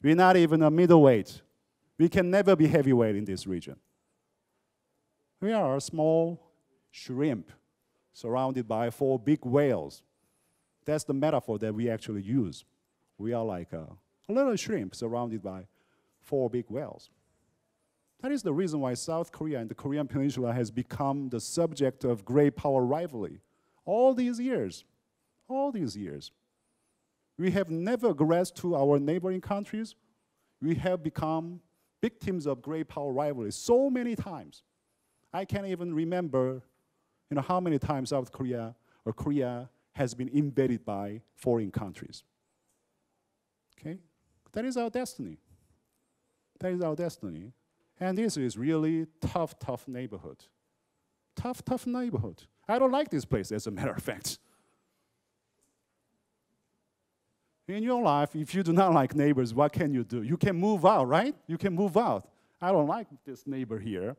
We're not even a middleweight. We can never be heavyweight in this region. We are a small shrimp surrounded by four big whales. That's the metaphor that we actually use. We are like a, a little shrimp surrounded by four big whales. That is the reason why South Korea and the Korean Peninsula has become the subject of great power rivalry all these years, all these years. We have never aggressed to our neighboring countries. We have become victims of great power rivalry so many times. I can't even remember you know, how many times South Korea or Korea has been invaded by foreign countries. Okay? That is our destiny. That is our destiny. And this is really tough, tough neighborhood. Tough, tough neighborhood. I don't like this place, as a matter of fact. In your life, if you do not like neighbors, what can you do? You can move out, right? You can move out. I don't like this neighbor here.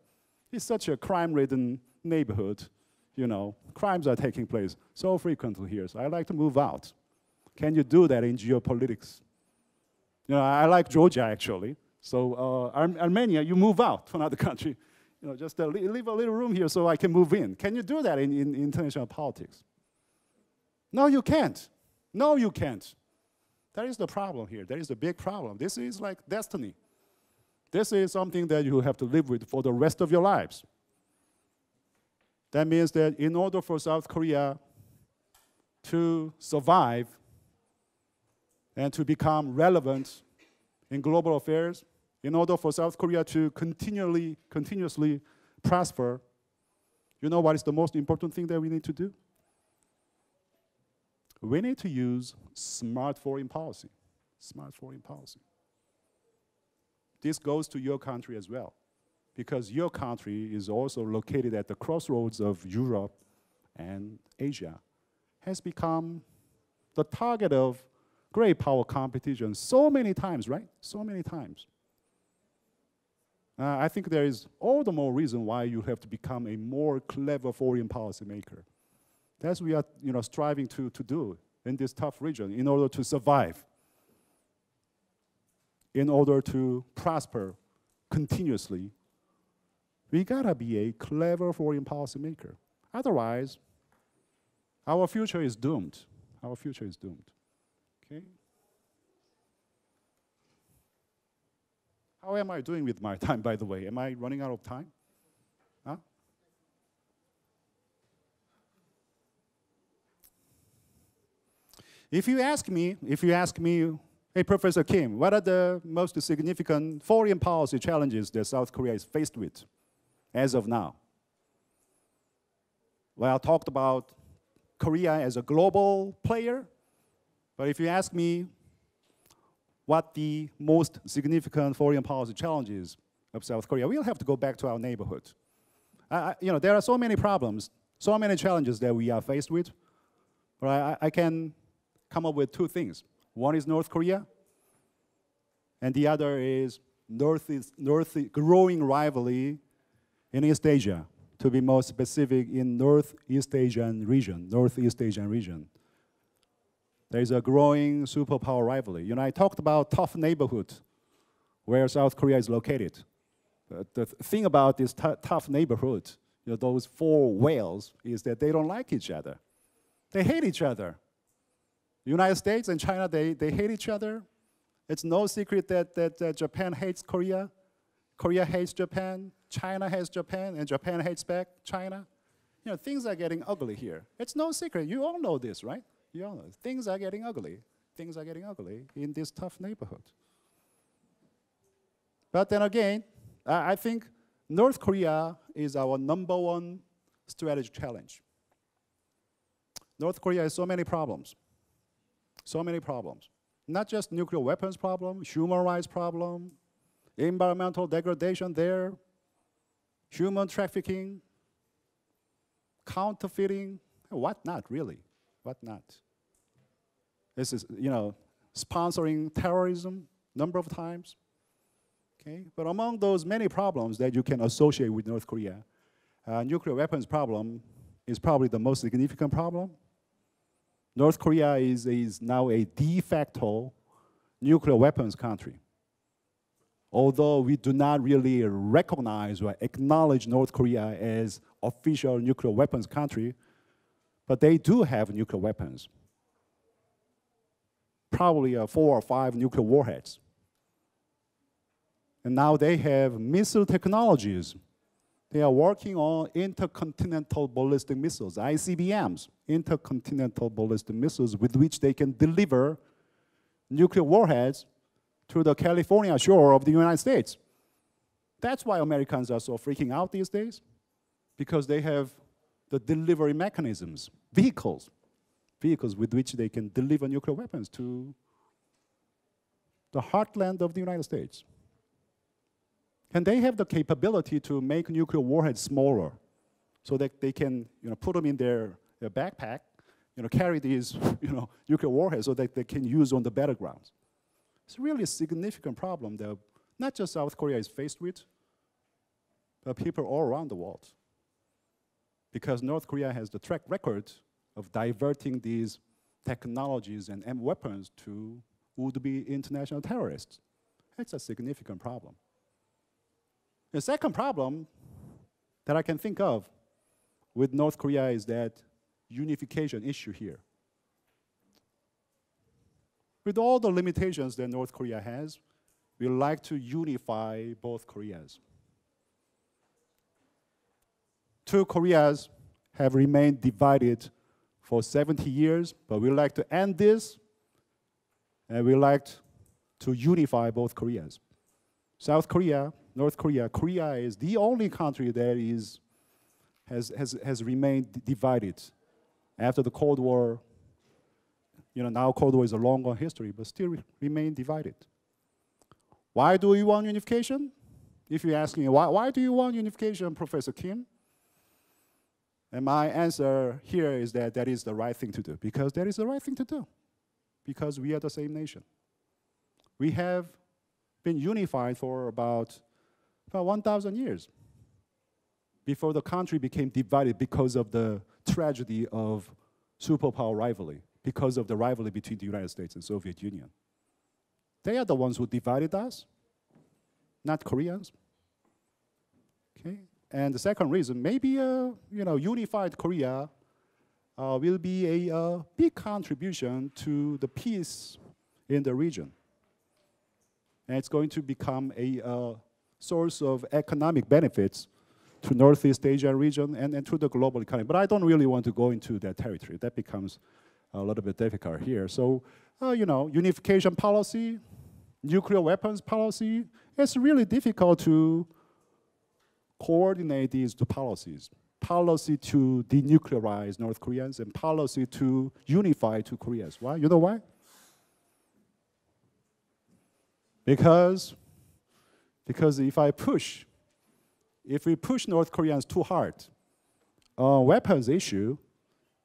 It's such a crime ridden neighborhood. You know, crimes are taking place so frequently here, so I like to move out. Can you do that in geopolitics? You know, I like Georgia actually. So uh, Armenia, you move out to another country you know, just uh, leave a little room here so I can move in. Can you do that in, in international politics? No, you can't. No, you can't. That is the problem here. That is the big problem. This is like destiny. This is something that you have to live with for the rest of your lives. That means that in order for South Korea to survive and to become relevant in global affairs, in order for South Korea to continually, continuously prosper, You know what is the most important thing that we need to do? We need to use smart foreign policy. Smart foreign policy. This goes to your country as well, because your country is also located at the crossroads of Europe and Asia, has become the target of great power competition so many times, right? So many times. Uh, I think there is all the more reason why you have to become a more clever foreign policy maker. That's what we are you know, striving to, to do in this tough region in order to survive, in order to prosper continuously. We gotta be a clever foreign policy maker. Otherwise, our future is doomed. Our future is doomed. Okay? How am I doing with my time, by the way? Am I running out of time? Huh? If you ask me, if you ask me, hey, Professor Kim, what are the most significant foreign policy challenges that South Korea is faced with as of now? Well, I talked about Korea as a global player, but if you ask me what the most significant foreign policy challenges of South Korea, we'll have to go back to our neighborhood. I, you know, there are so many problems, so many challenges that we are faced with, but I, I can come up with two things. One is North Korea, and the other is Northeast, North, growing rivalry in East Asia, to be more specific, in Northeast Asian region, Northeast Asian region there is a growing superpower rivalry. You know, I talked about tough neighborhood where South Korea is located. The th thing about this tough neighborhood, you know, those four whales, is that they don't like each other. They hate each other. The United States and China, they, they hate each other. It's no secret that, that uh, Japan hates Korea. Korea hates Japan. China hates Japan, and Japan hates back China. You know, things are getting ugly here. It's no secret. You all know this, right? You know, things are getting ugly. Things are getting ugly in this tough neighborhood. But then again, I think North Korea is our number one strategic challenge. North Korea has so many problems. So many problems. Not just nuclear weapons problem, human rights problem, environmental degradation there, human trafficking, counterfeiting, what not really whatnot. This is, you know, sponsoring terrorism number of times. Okay, but among those many problems that you can associate with North Korea, uh, nuclear weapons problem is probably the most significant problem. North Korea is, is now a de facto nuclear weapons country. Although we do not really recognize or acknowledge North Korea as official nuclear weapons country, but they do have nuclear weapons. Probably uh, four or five nuclear warheads. And now they have missile technologies. They are working on intercontinental ballistic missiles, ICBMs, intercontinental ballistic missiles with which they can deliver nuclear warheads to the California shore of the United States. That's why Americans are so freaking out these days, because they have the delivery mechanisms vehicles, vehicles with which they can deliver nuclear weapons to the heartland of the United States. And they have the capability to make nuclear warheads smaller so that they can you know, put them in their, their backpack, you know, carry these you know, nuclear warheads so that they can use on the battlegrounds. It's really a significant problem that not just South Korea is faced with, but people all around the world because North Korea has the track record of diverting these technologies and weapons to would-be international terrorists. It's a significant problem. The second problem that I can think of with North Korea is that unification issue here. With all the limitations that North Korea has, we like to unify both Koreas two Koreas have remained divided for 70 years, but we like to end this, and we like to unify both Koreas. South Korea, North Korea, Korea is the only country that is has, has, has remained divided after the Cold War. You know, now Cold War is a longer history, but still re- remain divided. Why do we want unification? If you're asking why, why do you want unification, Professor Kim? And my answer here is that that is the right thing to do, because that is the right thing to do, because we are the same nation. We have been unified for about, about 1,000 years before the country became divided because of the tragedy of superpower rivalry, because of the rivalry between the United States and Soviet Union. They are the ones who divided us, not Koreans. Okay? And the second reason, maybe a you know, unified Korea uh, will be a uh, big contribution to the peace in the region. And it's going to become a uh, source of economic benefits to Northeast Asia region and, and to the global economy. But I don't really want to go into that territory. That becomes a little bit difficult here. So, uh, you know, unification policy, nuclear weapons policy, it's really difficult to coordinate these two policies. Policy to denuclearize North Koreans and policy to unify two Koreas. Why? You know why? Because, because if I push, if we push North Koreans too hard on weapons issue,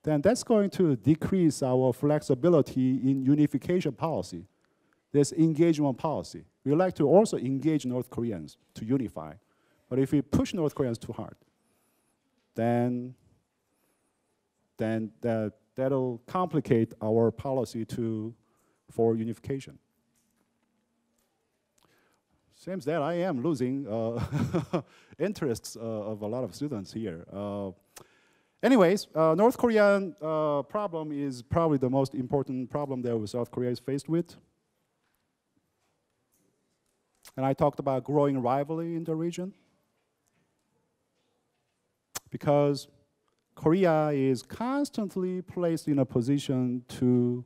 then that's going to decrease our flexibility in unification policy. There's engagement policy. We like to also engage North Koreans to unify. But if we push North Koreans too hard, then, then that, that'll complicate our policy to, for unification. Seems that I am losing uh, interests uh, of a lot of students here. Uh, anyways, uh, North Korean uh, problem is probably the most important problem that South Korea is faced with. And I talked about growing rivalry in the region because Korea is constantly placed in a position to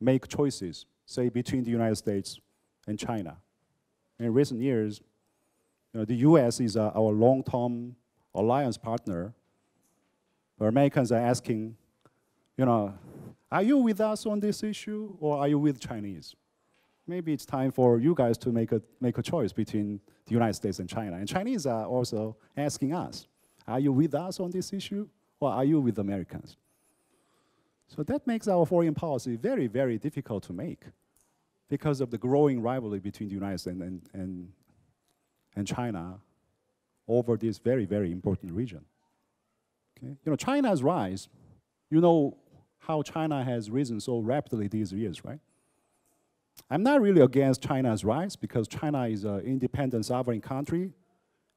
make choices, say between the United States and China. In recent years, you know, the US is uh, our long-term alliance partner. But Americans are asking, you know, are you with us on this issue or are you with Chinese? Maybe it's time for you guys to make a, make a choice between the United States and China. And Chinese are also asking us, are you with us on this issue, or are you with Americans? So that makes our foreign policy very, very difficult to make because of the growing rivalry between the United States and, and, and China over this very, very important region. Okay? You know, China's rise, you know how China has risen so rapidly these years, right? I'm not really against China's rise because China is an independent sovereign country,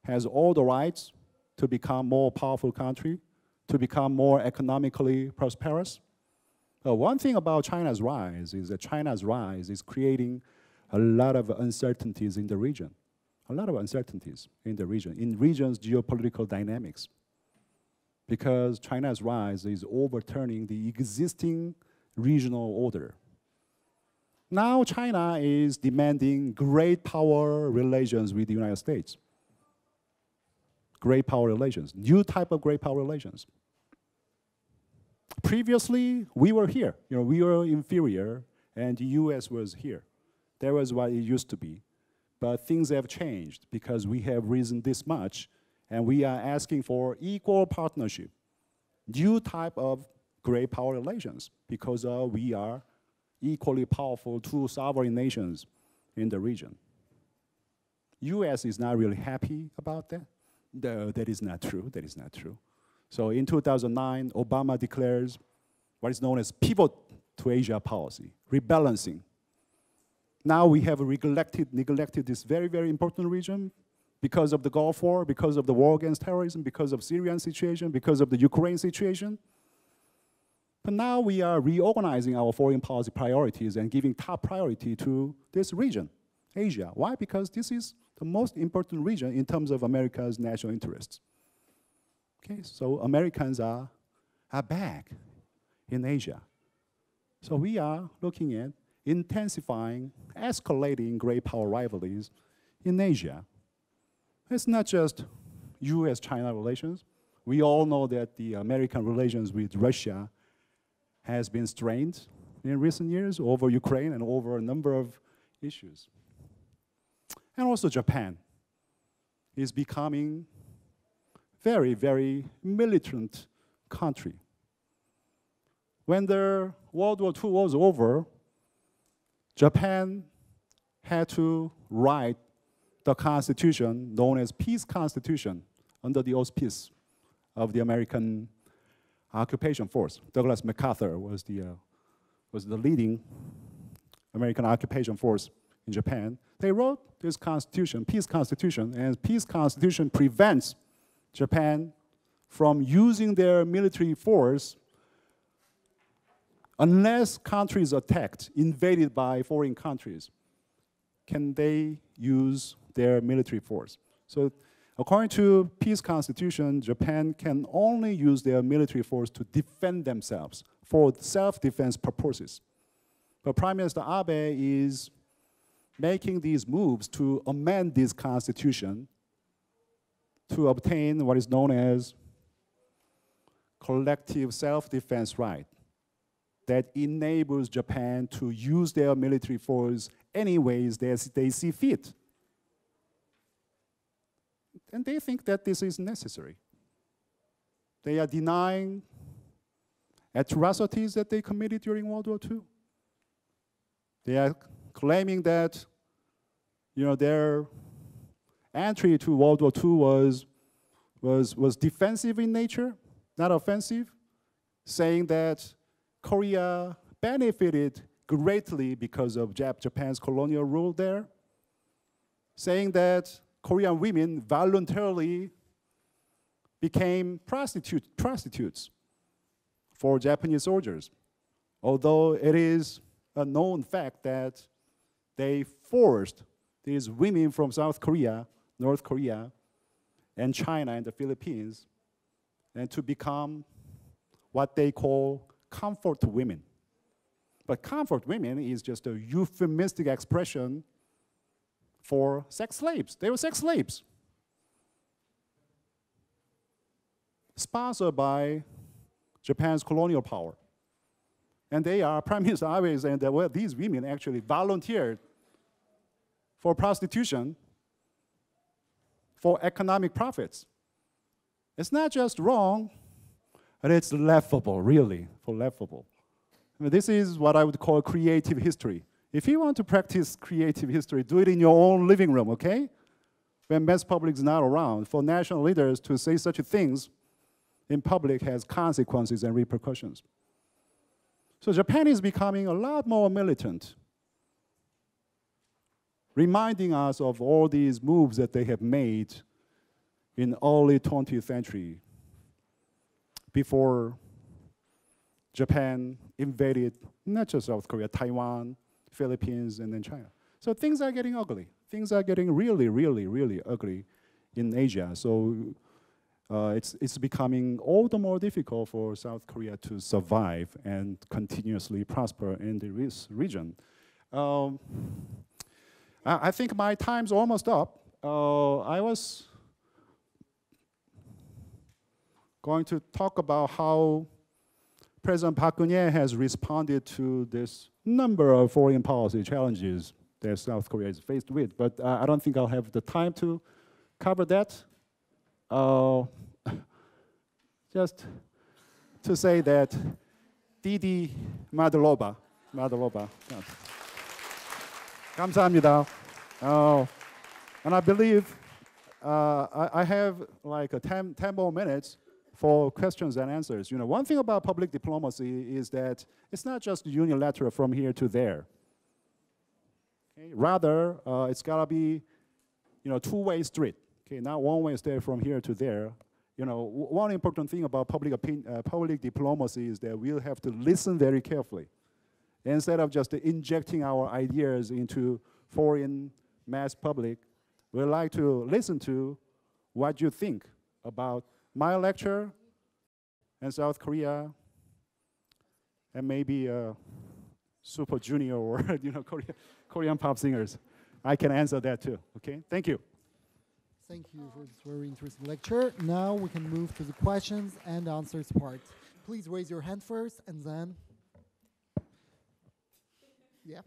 has all the rights to become more powerful country, to become more economically prosperous. Uh, one thing about China's rise is that China's rise is creating a lot of uncertainties in the region, a lot of uncertainties in the region, in region's geopolitical dynamics. Because China's rise is overturning the existing regional order. Now China is demanding great power relations with the United States great power relations, new type of great power relations. Previously, we were here. You know, we were inferior, and the U.S. was here. That was what it used to be. But things have changed because we have risen this much, and we are asking for equal partnership, new type of great power relations, because uh, we are equally powerful two sovereign nations in the region. U.S. is not really happy about that. No, that is not true. That is not true. So in 2009, Obama declares what is known as pivot to Asia policy, rebalancing. Now we have neglected, neglected this very, very important region because of the Gulf War, because of the war against terrorism, because of Syrian situation, because of the Ukraine situation. But now we are reorganizing our foreign policy priorities and giving top priority to this region, Asia. Why? Because this is the most important region in terms of America's national interests. Okay, so Americans are, are back in Asia. So we are looking at intensifying, escalating great power rivalries in Asia. It's not just US China relations, We all know that the American relations with Russia has been strained in recent years over Ukraine and over a number of issues. And also Japan is becoming very, very militant country. When the World War II was over, Japan had to write the constitution known as Peace Constitution under the auspice of the American occupation force. Douglas MacArthur was the, uh, was the leading American occupation force in Japan. They wrote this constitution, Peace Constitution, and Peace Constitution prevents Japan from using their military force unless countries attacked, invaded by foreign countries, can they use their military force. So according to peace constitution, Japan can only use their military force to defend themselves for self-defense purposes. But Prime Minister Abe is making these moves to amend this constitution to obtain what is known as collective self-defense right that enables Japan to use their military force any ways they, they see fit. And they think that this is necessary. They are denying atrocities that they committed during World War II. They are claiming that you know, their entry to World War II was, was, was defensive in nature, not offensive, saying that Korea benefited greatly because of Jap Japan's colonial rule there, saying that Korean women voluntarily became prostitute, prostitutes for Japanese soldiers, although it is a known fact that they forced these women from South Korea, North Korea, and China and the Philippines, and to become what they call comfort women. But comfort women is just a euphemistic expression for sex slaves. They were sex slaves. Sponsored by Japan's colonial power. And they are, Prime Minister Abe saying that, uh, well, these women actually volunteered for prostitution for economic profits. It's not just wrong, but it's laughable, really, for laughable. I mean, this is what I would call creative history. If you want to practice creative history, do it in your own living room, okay? When mass public is not around. For national leaders to say such things in public has consequences and repercussions. So Japan is becoming a lot more militant reminding us of all these moves that they have made in early 20th century before Japan invaded not just South Korea, Taiwan, Philippines, and then China. So things are getting ugly. Things are getting really, really, really ugly in Asia. So uh, it's, it's becoming all the more difficult for South Korea to survive and continuously prosper in the region. Um, I think my time's almost up. Uh, I was going to talk about how President Park Geun-hye has responded to this number of foreign policy challenges that South Korea is faced with, but uh, I don't think I'll have the time to cover that. Uh, just to say that Didi Madloba, Madloba. Yeah. 감사합니다. Oh, and I believe uh, I, I, have like a 10, 10 more minutes for questions and answers. You know, one thing about public diplomacy is that it's not just unilateral from here to there. Okay? Rather, uh, it's got to be, you know, two-way street. Okay, not one-way street from here to there. You know, one important thing about public, uh, public diplomacy is that we'll have to listen very carefully instead of just injecting our ideas into foreign mass public would like to listen to what you think about my lecture and South Korea and maybe uh, Super Junior or you know Korean, Korean pop singers. I can answer that too. Okay, thank you. Thank you for this very interesting lecture. Now we can move to the questions and answers part. Please raise your hand first and then. Yeah.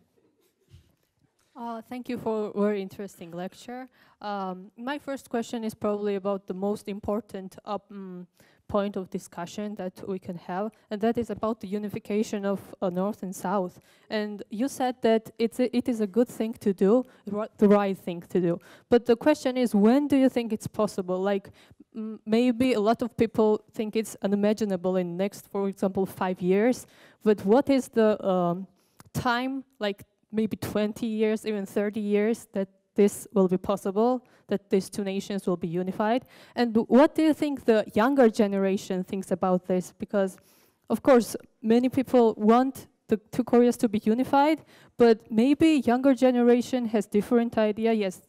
Uh, thank you for very interesting lecture. Um, my first question is probably about the most important um, point of discussion that we can have, and that is about the unification of uh, North and South. And you said that it's a, it is a good thing to do, the right thing to do. But the question is, when do you think it's possible? Like, maybe a lot of people think it's unimaginable in next, for example, five years. But what is the um, time, like maybe 20 years, even 30 years, that this will be possible, that these two nations will be unified. And what do you think the younger generation thinks about this? Because, of course, many people want the two Koreas to be unified, but maybe younger generation has different idea. Yes,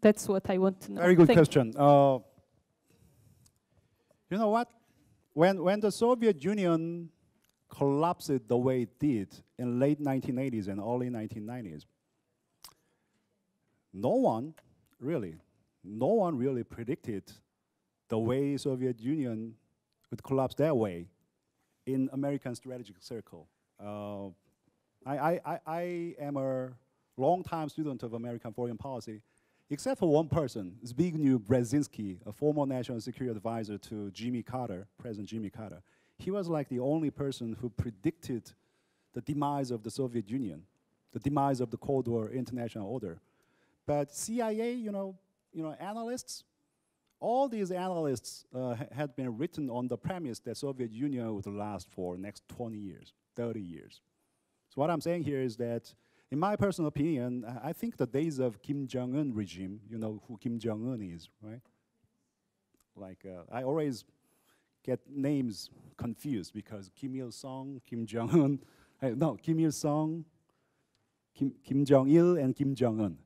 that's what I want to know. Very good Thank question. Uh, you know what? When, when the Soviet Union collapsed the way it did in late 1980s and early 1990s, no one really, no one really predicted the way Soviet Union would collapse that way in American strategic circle. Uh, I, I, I am a long-time student of American foreign policy, except for one person, Zbigniew Brzezinski, a former national security advisor to Jimmy Carter, President Jimmy Carter he was like the only person who predicted the demise of the Soviet Union, the demise of the Cold War international order. But CIA, you know, you know, analysts, all these analysts uh, had been written on the premise that Soviet Union would last for next 20 years, 30 years. So what I'm saying here is that, in my personal opinion, I think the days of Kim Jong-un regime, you know who Kim Jong-un is, right? Like, uh, I always get names confused because Kim Il Sung, Kim Jong Un, no, Kim Il Sung, Kim, Kim Jong Il, and Kim Jong Un.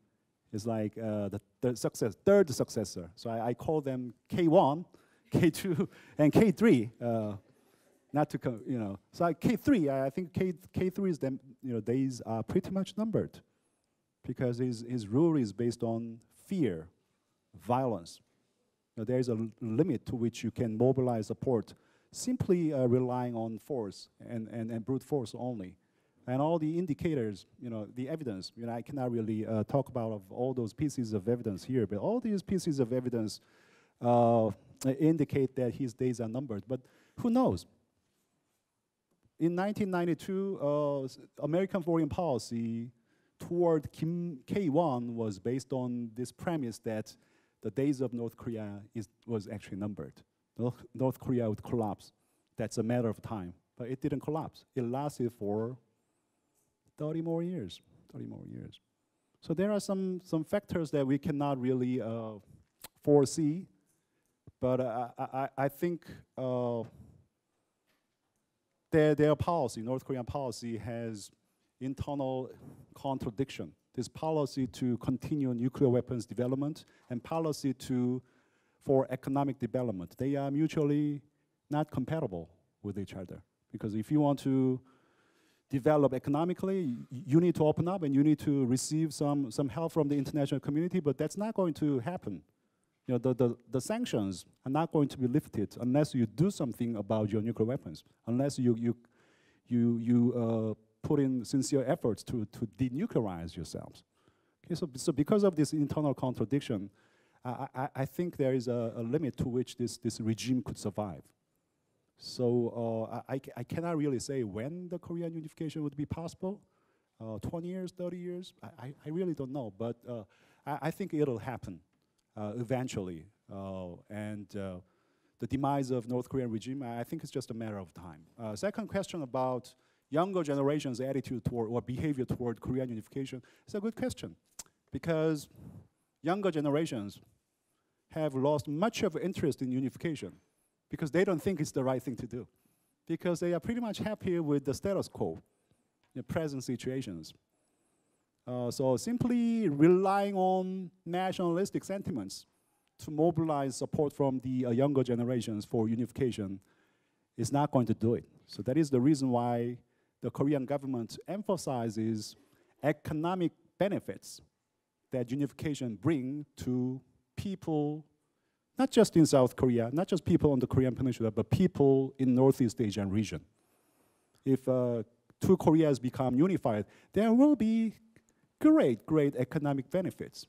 is like uh, the, the success, third successor. So I, I call them K1, K2, and K3. Uh, not to come, you know. So I, K3, I think K K3 is them. You know, days are pretty much numbered, because his his rule is based on fear, violence, there is a limit to which you can mobilize support simply uh, relying on force and, and, and brute force only. And all the indicators, you know, the evidence, you know, I cannot really uh, talk about of all those pieces of evidence here, but all these pieces of evidence uh, indicate that his days are numbered. But who knows? In 1992, uh, American foreign policy toward Kim K1 was based on this premise that the days of North Korea is, was actually numbered. North, Korea would collapse. That's a matter of time. But it didn't collapse. It lasted for 30 more years. 30 more years. So there are some, some factors that we cannot really uh, foresee. But uh, I, I think uh, their, their policy, North Korean policy, has internal contradiction this policy to continue nuclear weapons development and policy to, for economic development. They are mutually not compatible with each other. Because if you want to develop economically, you need to open up and you need to receive some, some help from the international community, but that's not going to happen. You know, the, the, the sanctions are not going to be lifted unless you do something about your nuclear weapons, unless you, you, you, you uh, put in sincere efforts to, to denuclearize yourselves. Okay, so, so because of this internal contradiction, I, I, think there is a, a, limit to which this, this regime could survive. So uh, I, I cannot really say when the Korean unification would be possible. Uh, 20 years, 30 years, I, I really don't know. But uh, I, I, think it'll happen uh, eventually. Uh, and uh, the demise of North Korean regime, I think it's just a matter of time. second question about younger generation's attitude toward or behavior toward Korean unification is a good question because younger generations have lost much of interest in unification because they don't think it's the right thing to do because they are pretty much happy with the status quo in the present situations. Uh, so simply relying on nationalistic sentiments to mobilize support from the uh, younger generations for unification is not going to do it. So that is the reason why the Korean government emphasizes economic benefits that unification bring to people, not just in South Korea, not just people on the Korean Peninsula, but people in Northeast Asian region. If uh, two Koreas become unified, there will be great, great economic benefits.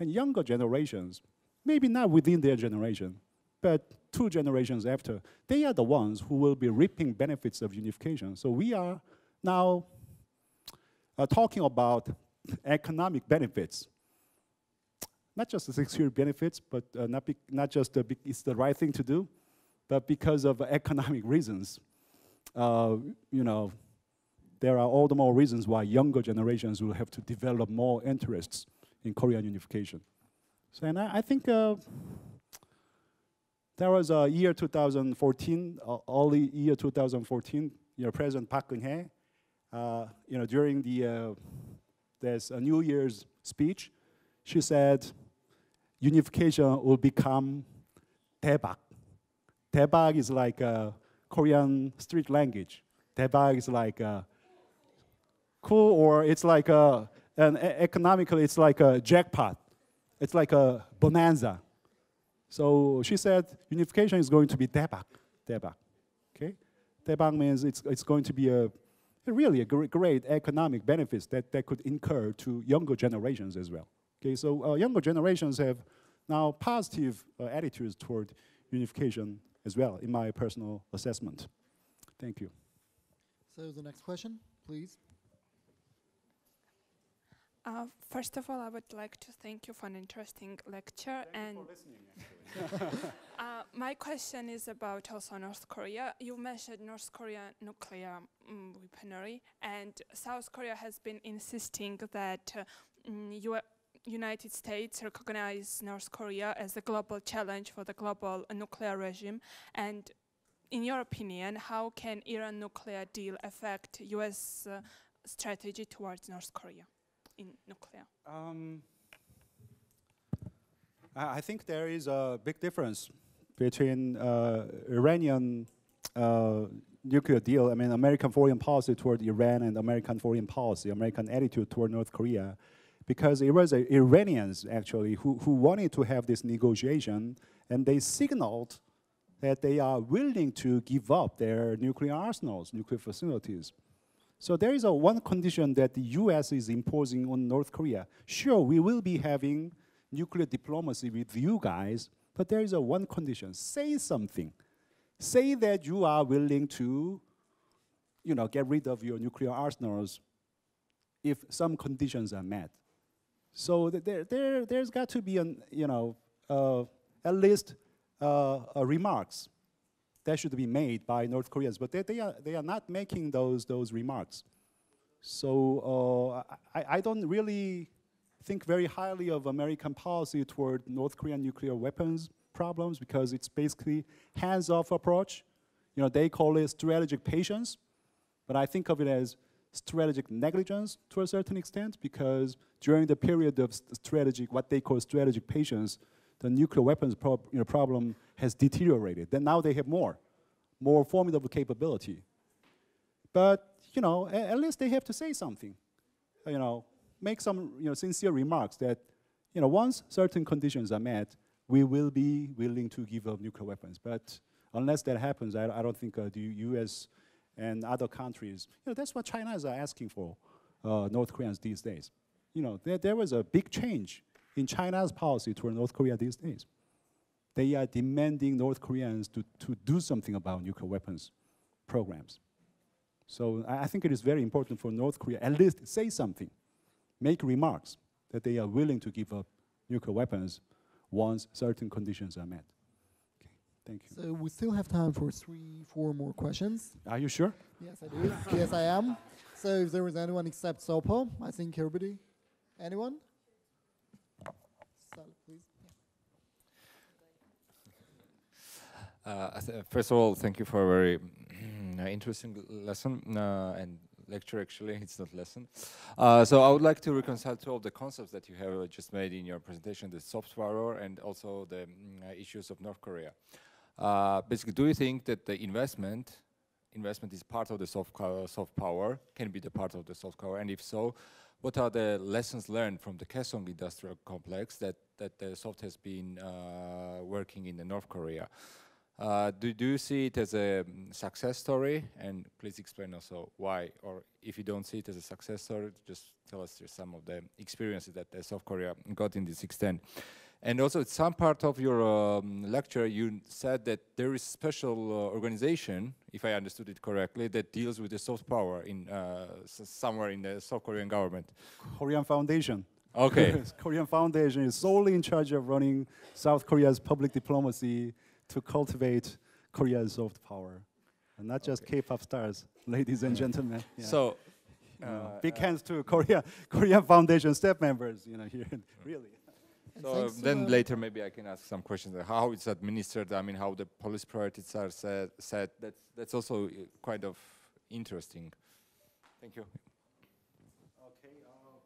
And younger generations, maybe not within their generation, but two generations after, they are the ones who will be reaping benefits of unification. So we are now uh, talking about economic benefits. Not just the security benefits, but uh, not, not just the it's the right thing to do, but because of economic reasons. Uh, you know, there are all the more reasons why younger generations will have to develop more interests in Korean unification. So, and I, I think uh, there was a year 2014, uh, early year 2014, you know, President Park Geun-hye, uh, you know, during the uh, there's a New Year's speech, she said, unification will become Daebak. Daebak is like a Korean street language. Daebak is like cool, or it's like a, and economically, it's like a jackpot. It's like a bonanza. So she said unification is going to be Daebak. Daebak, okay? Daebak means it's, it's going to be a really a great, economic benefits that, that could incur to younger generations as well. Okay, so uh, younger generations have now positive uh, attitudes toward unification as well, in my personal assessment. Thank you. So the next question, please. Uh, first of all, I would like to thank you for an interesting lecture. Thank and uh, my question is about also North Korea. You mentioned North Korea nuclear um, weaponry, and South Korea has been insisting that uh, mm, United States recognize North Korea as a global challenge for the global nuclear regime. And in your opinion, how can Iran nuclear deal affect U.S. Uh, strategy towards North Korea? in nuclear? Um, I think there is a big difference between uh, Iranian uh, nuclear deal, I mean, American foreign policy toward Iran and American foreign policy, American attitude toward North Korea, because it was the Iranians actually who, who wanted to have this negotiation, and they signaled that they are willing to give up their nuclear arsenals, nuclear facilities. So there is a one condition that the US is imposing on North Korea. Sure, we will be having nuclear diplomacy with you guys, but there is a one condition. Say something. Say that you are willing to, you know, get rid of your nuclear arsenals if some conditions are met. So there, there, there's got to be, an, you know, uh, at least uh, remarks that should be made by North Koreans, but they, they, are, they are not making those, those remarks. So uh, I, I don't really think very highly of American policy toward North Korean nuclear weapons problems because it's basically hands-off approach. You know, they call it strategic patience, but I think of it as strategic negligence to a certain extent because during the period of strategic, what they call strategic patience, the nuclear weapons prob you know, problem has deteriorated. Then now they have more, more formidable capability. But you know, at, least they have to say something. You know, make some you know sincere remarks that you know once certain conditions are met, we will be willing to give up nuclear weapons. But unless that happens, I, I don't think uh, the U.S. and other countries, you know, that's what China is asking for uh, North Koreans these days. You know, there, there was a big change in China's policy toward North Korea these days. They are demanding North Koreans to, to do something about nuclear weapons programs. So I think it is very important for North Korea at least say something, make remarks that they are willing to give up nuclear weapons once certain conditions are met. Okay, thank you. So we still have time for three, four more questions. Are you sure? Yes, I do. yes, I am. So if there is anyone except Sopo, I think everybody. Anyone? Uh, first of all, thank you for a very uh, interesting lesson uh, and lecture actually, it's not lesson. Uh, so I would like to reconcile two of the concepts that you have just made in your presentation, the soft power and also the mm, issues of North Korea. Basically, do you think that the investment investment is part of the soft, soft power, can be the part of the soft power, and if so, what are the lessons learned from the Kaesong industrial complex that, that the soft has been uh, working in the North Korea? Uh, do, do you see it as a mm, success story? And please explain also why, or if you don't see it as a success story, just tell us some of the experiences that uh, South Korea got in this extent. And also, at some part of your um, lecture, you said that there is special uh, organization, if I understood it correctly, that deals with the soft power in uh, somewhere in the South Korean government. Korean Foundation. Okay. Korean Foundation is solely in charge of running South Korea's public diplomacy to cultivate Korea's soft power. And not just okay. K-pop stars, ladies and gentlemen. Yeah. So, uh, big hands to Korea, Korean Foundation staff members, you know, here, really. So then later maybe I can ask some questions how it's administered. I mean, how the police priorities are set. set. That's that's also uh, quite of interesting. Thank you. Okay. Uh,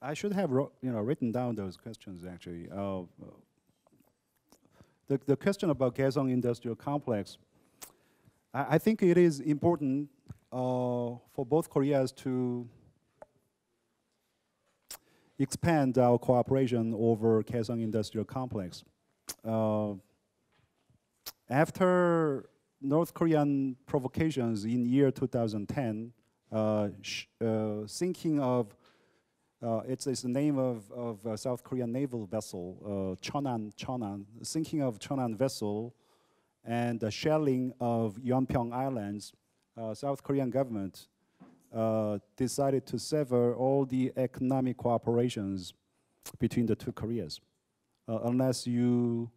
I should have you know written down those questions actually. Uh, the, the question about Kaesong Industrial Complex, I, I think it is important uh, for both Koreas to expand our cooperation over Kaesong Industrial Complex. Uh, after North Korean provocations in year 2010, uh, uh, thinking of uh, it's, it's the name of, of a South Korean naval vessel, uh, Cheonan, Cheonan. Sinking of Cheonan vessel and the shelling of Yeonpyeong Islands, uh, South Korean government uh, decided to sever all the economic cooperations between the two Koreas, uh, unless you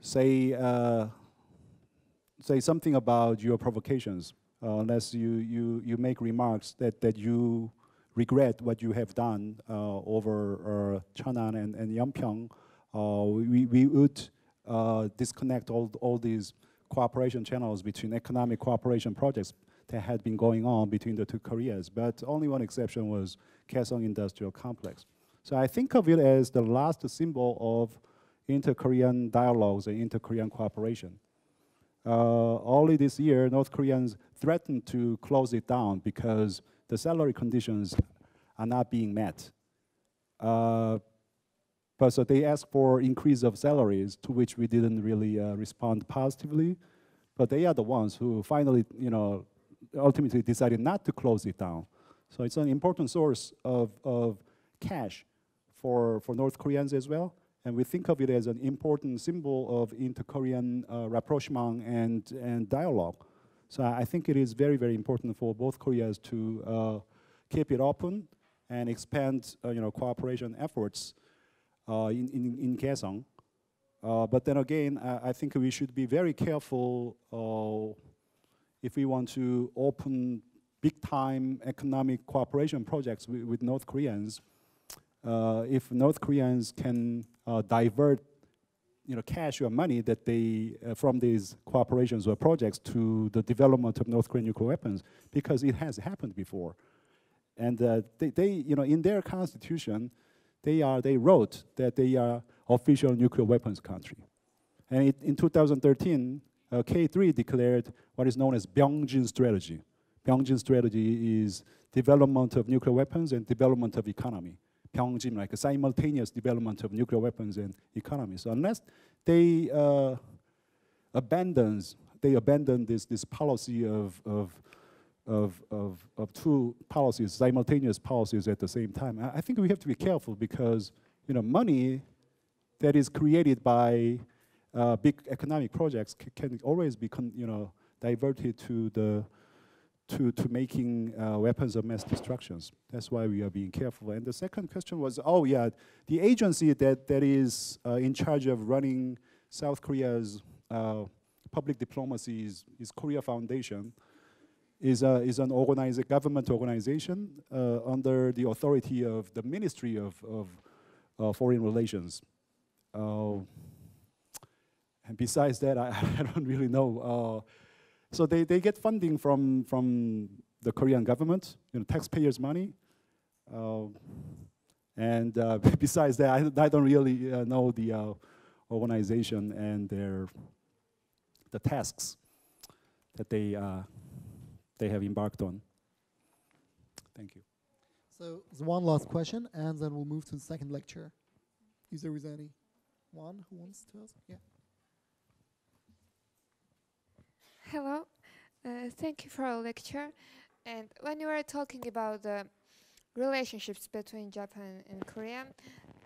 say uh, say something about your provocations, uh, unless you you you make remarks that that you regret what you have done uh, over Cheonan and, and Yeonpyeong, uh, we, we would disconnect all, all these cooperation channels between economic cooperation projects that had been going on between the two Koreas. But only one exception was Kaesong Industrial Complex. So I think of it as the last symbol of inter-Korean dialogues and inter-Korean cooperation. Uh, only this year, North Koreans threatened to close it down because the salary conditions are not being met. Uh, but so they asked for increase of salaries, to which we didn't really uh, respond positively. But they are the ones who finally, you know, ultimately decided not to close it down. So it's an important source of, of cash for, for North Koreans as well. And we think of it as an important symbol of inter-Korean uh, rapprochement and, and dialogue. So I think it is very, very important for both Koreas to uh, keep it open and expand, uh, you know, cooperation efforts uh, in, in, in Kaesong. Uh, but then again, I think we should be very careful uh, if we want to open big-time economic cooperation projects with, North Koreans. Uh, if North Koreans can divert you know, cash or money that they, uh, from these cooperations or projects to the development of North Korean nuclear weapons, because it has happened before. And uh, they, they, you know, in their constitution, they, are, they wrote that they are official nuclear weapons country. And it, in 2013, uh, K3 declared what is known as Byongjin strategy. Byongjin strategy is development of nuclear weapons and development of economy. Byongjin, like a simultaneous development of nuclear weapons and economy. So unless they uh, abandons, they abandon this, this policy of, of, of, of, of two policies, simultaneous policies at the same time, I, I think we have to be careful because you know, money that is created by uh, big economic projects can always be you know, diverted to the to, to making uh, weapons of mass destructions. That's why we are being careful. And the second question was, oh yeah, the agency that, that is uh, in charge of running South Korea's uh, public diplomacy is, is Korea Foundation, is, a, is an organized government organization uh, under the authority of the Ministry of, of uh, Foreign Relations. Uh, and besides that, I, I don't really know so they, they get funding from, from the Korean government, you know, taxpayers' money. Uh, and uh, besides that, I, I don't really uh, know the uh, organization and their the tasks that they uh, they have embarked on. Thank you. So one last question, and then we'll move to the second lecture. If there is any one who wants to ask, yeah. Hello, uh, thank you for our lecture. And when you were talking about the relationships between Japan and Korea,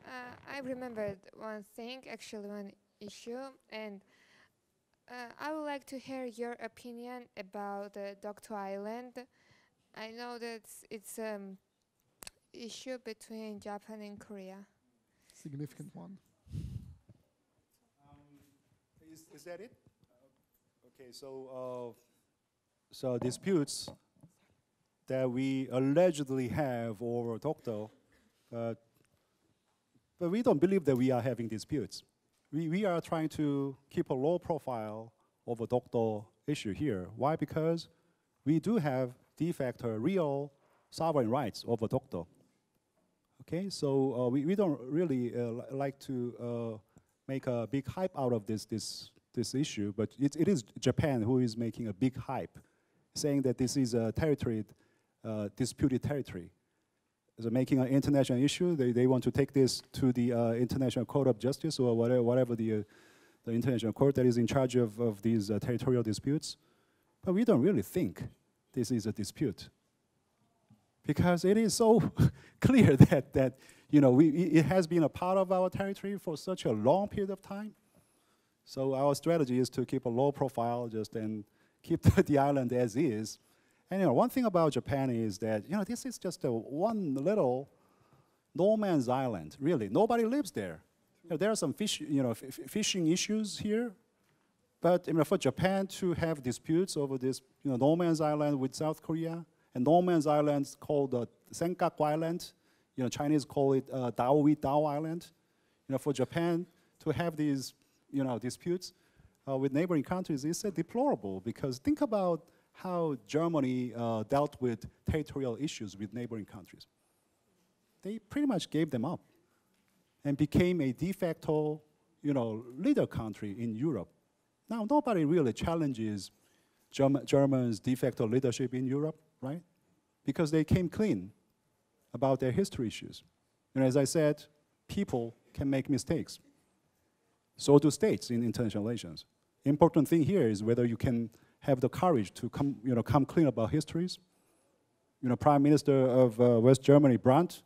uh, I remembered one thing, actually one issue, and uh, I would like to hear your opinion about uh, Dokdo Island. I know that it's um issue between Japan and Korea. Significant one. Is, is that it? Okay, so uh, so disputes that we allegedly have over Dokdo, but but we don't believe that we are having disputes. We we are trying to keep a low profile of over Dokdo issue here. Why? Because we do have de facto real sovereign rights over Dokdo. Okay, so uh, we, we don't really uh, li- like to uh, make a big hype out of this this this issue, but it, it is Japan who is making a big hype, saying that this is a territory, uh, disputed territory. So making an international issue, they, they want to take this to the uh, International Court of Justice or whatever, whatever the, uh, the international court that is in charge of, of these uh, territorial disputes. But we don't really think this is a dispute because it is so clear that, that you know, we, it it has been a part of our territory for such a long period of time. So our strategy is to keep a low profile, just and keep the island as is. And you know, one thing about Japan is that you know this is just a one little no man's island. Really, nobody lives there. You know, there are some fish, you know, fishing issues here, but you know, for Japan to have disputes over this, you know, no man's island with South Korea, and no man's island called uh, Senkaku Island, you know, Chinese call it uh, Diaoyu Dao Island. You know, for Japan to have these, you know, disputes uh, with neighboring countries is uh, deplorable because think about how Germany uh, dealt with territorial issues with neighboring countries. They pretty much gave them up and became a de facto, you know, leader country in Europe. Now, nobody really challenges Germ- Germans' de facto leadership in Europe, right? Because they came clean about their history issues. And as I said, people can make mistakes. So do states in international relations. Important thing here is whether you can have the courage to come, you know, come clean about histories. You know, Prime Minister of uh, West Germany, Brandt,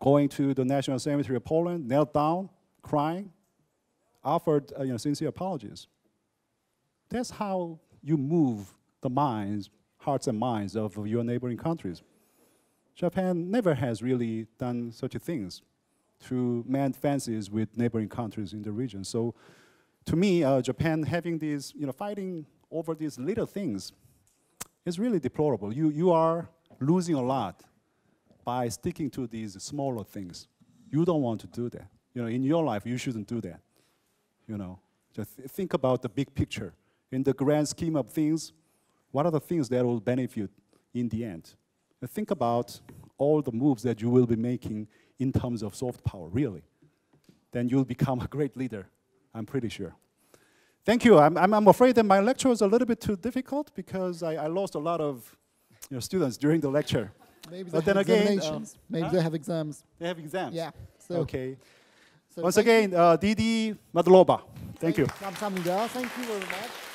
going to the National Cemetery of Poland, knelt down, crying, offered uh, you know, sincere apologies. That's how you move the minds, hearts and minds of your neighboring countries. Japan never has really done such things to mend fences with neighboring countries in the region. So, to me, uh, Japan having these, you know, fighting over these little things is really deplorable. You, you are losing a lot by sticking to these smaller things. You don't want to do that. You know, in your life, you shouldn't do that. You know, just th- think about the big picture. In the grand scheme of things, what are the things that will benefit in the end? Think about all the moves that you will be making in terms of soft power, really. Then you'll become a great leader, I'm pretty sure. Thank you. I'm, I'm, afraid that my lecture was a little bit too difficult because I, I lost a lot of you know, students during the lecture. Maybe but they have examinations. Um, Maybe huh? they have exams. They have exams. Yeah. So. Okay. So Once again, uh, Didi Madloba. Thank, thank you. Thank you very much.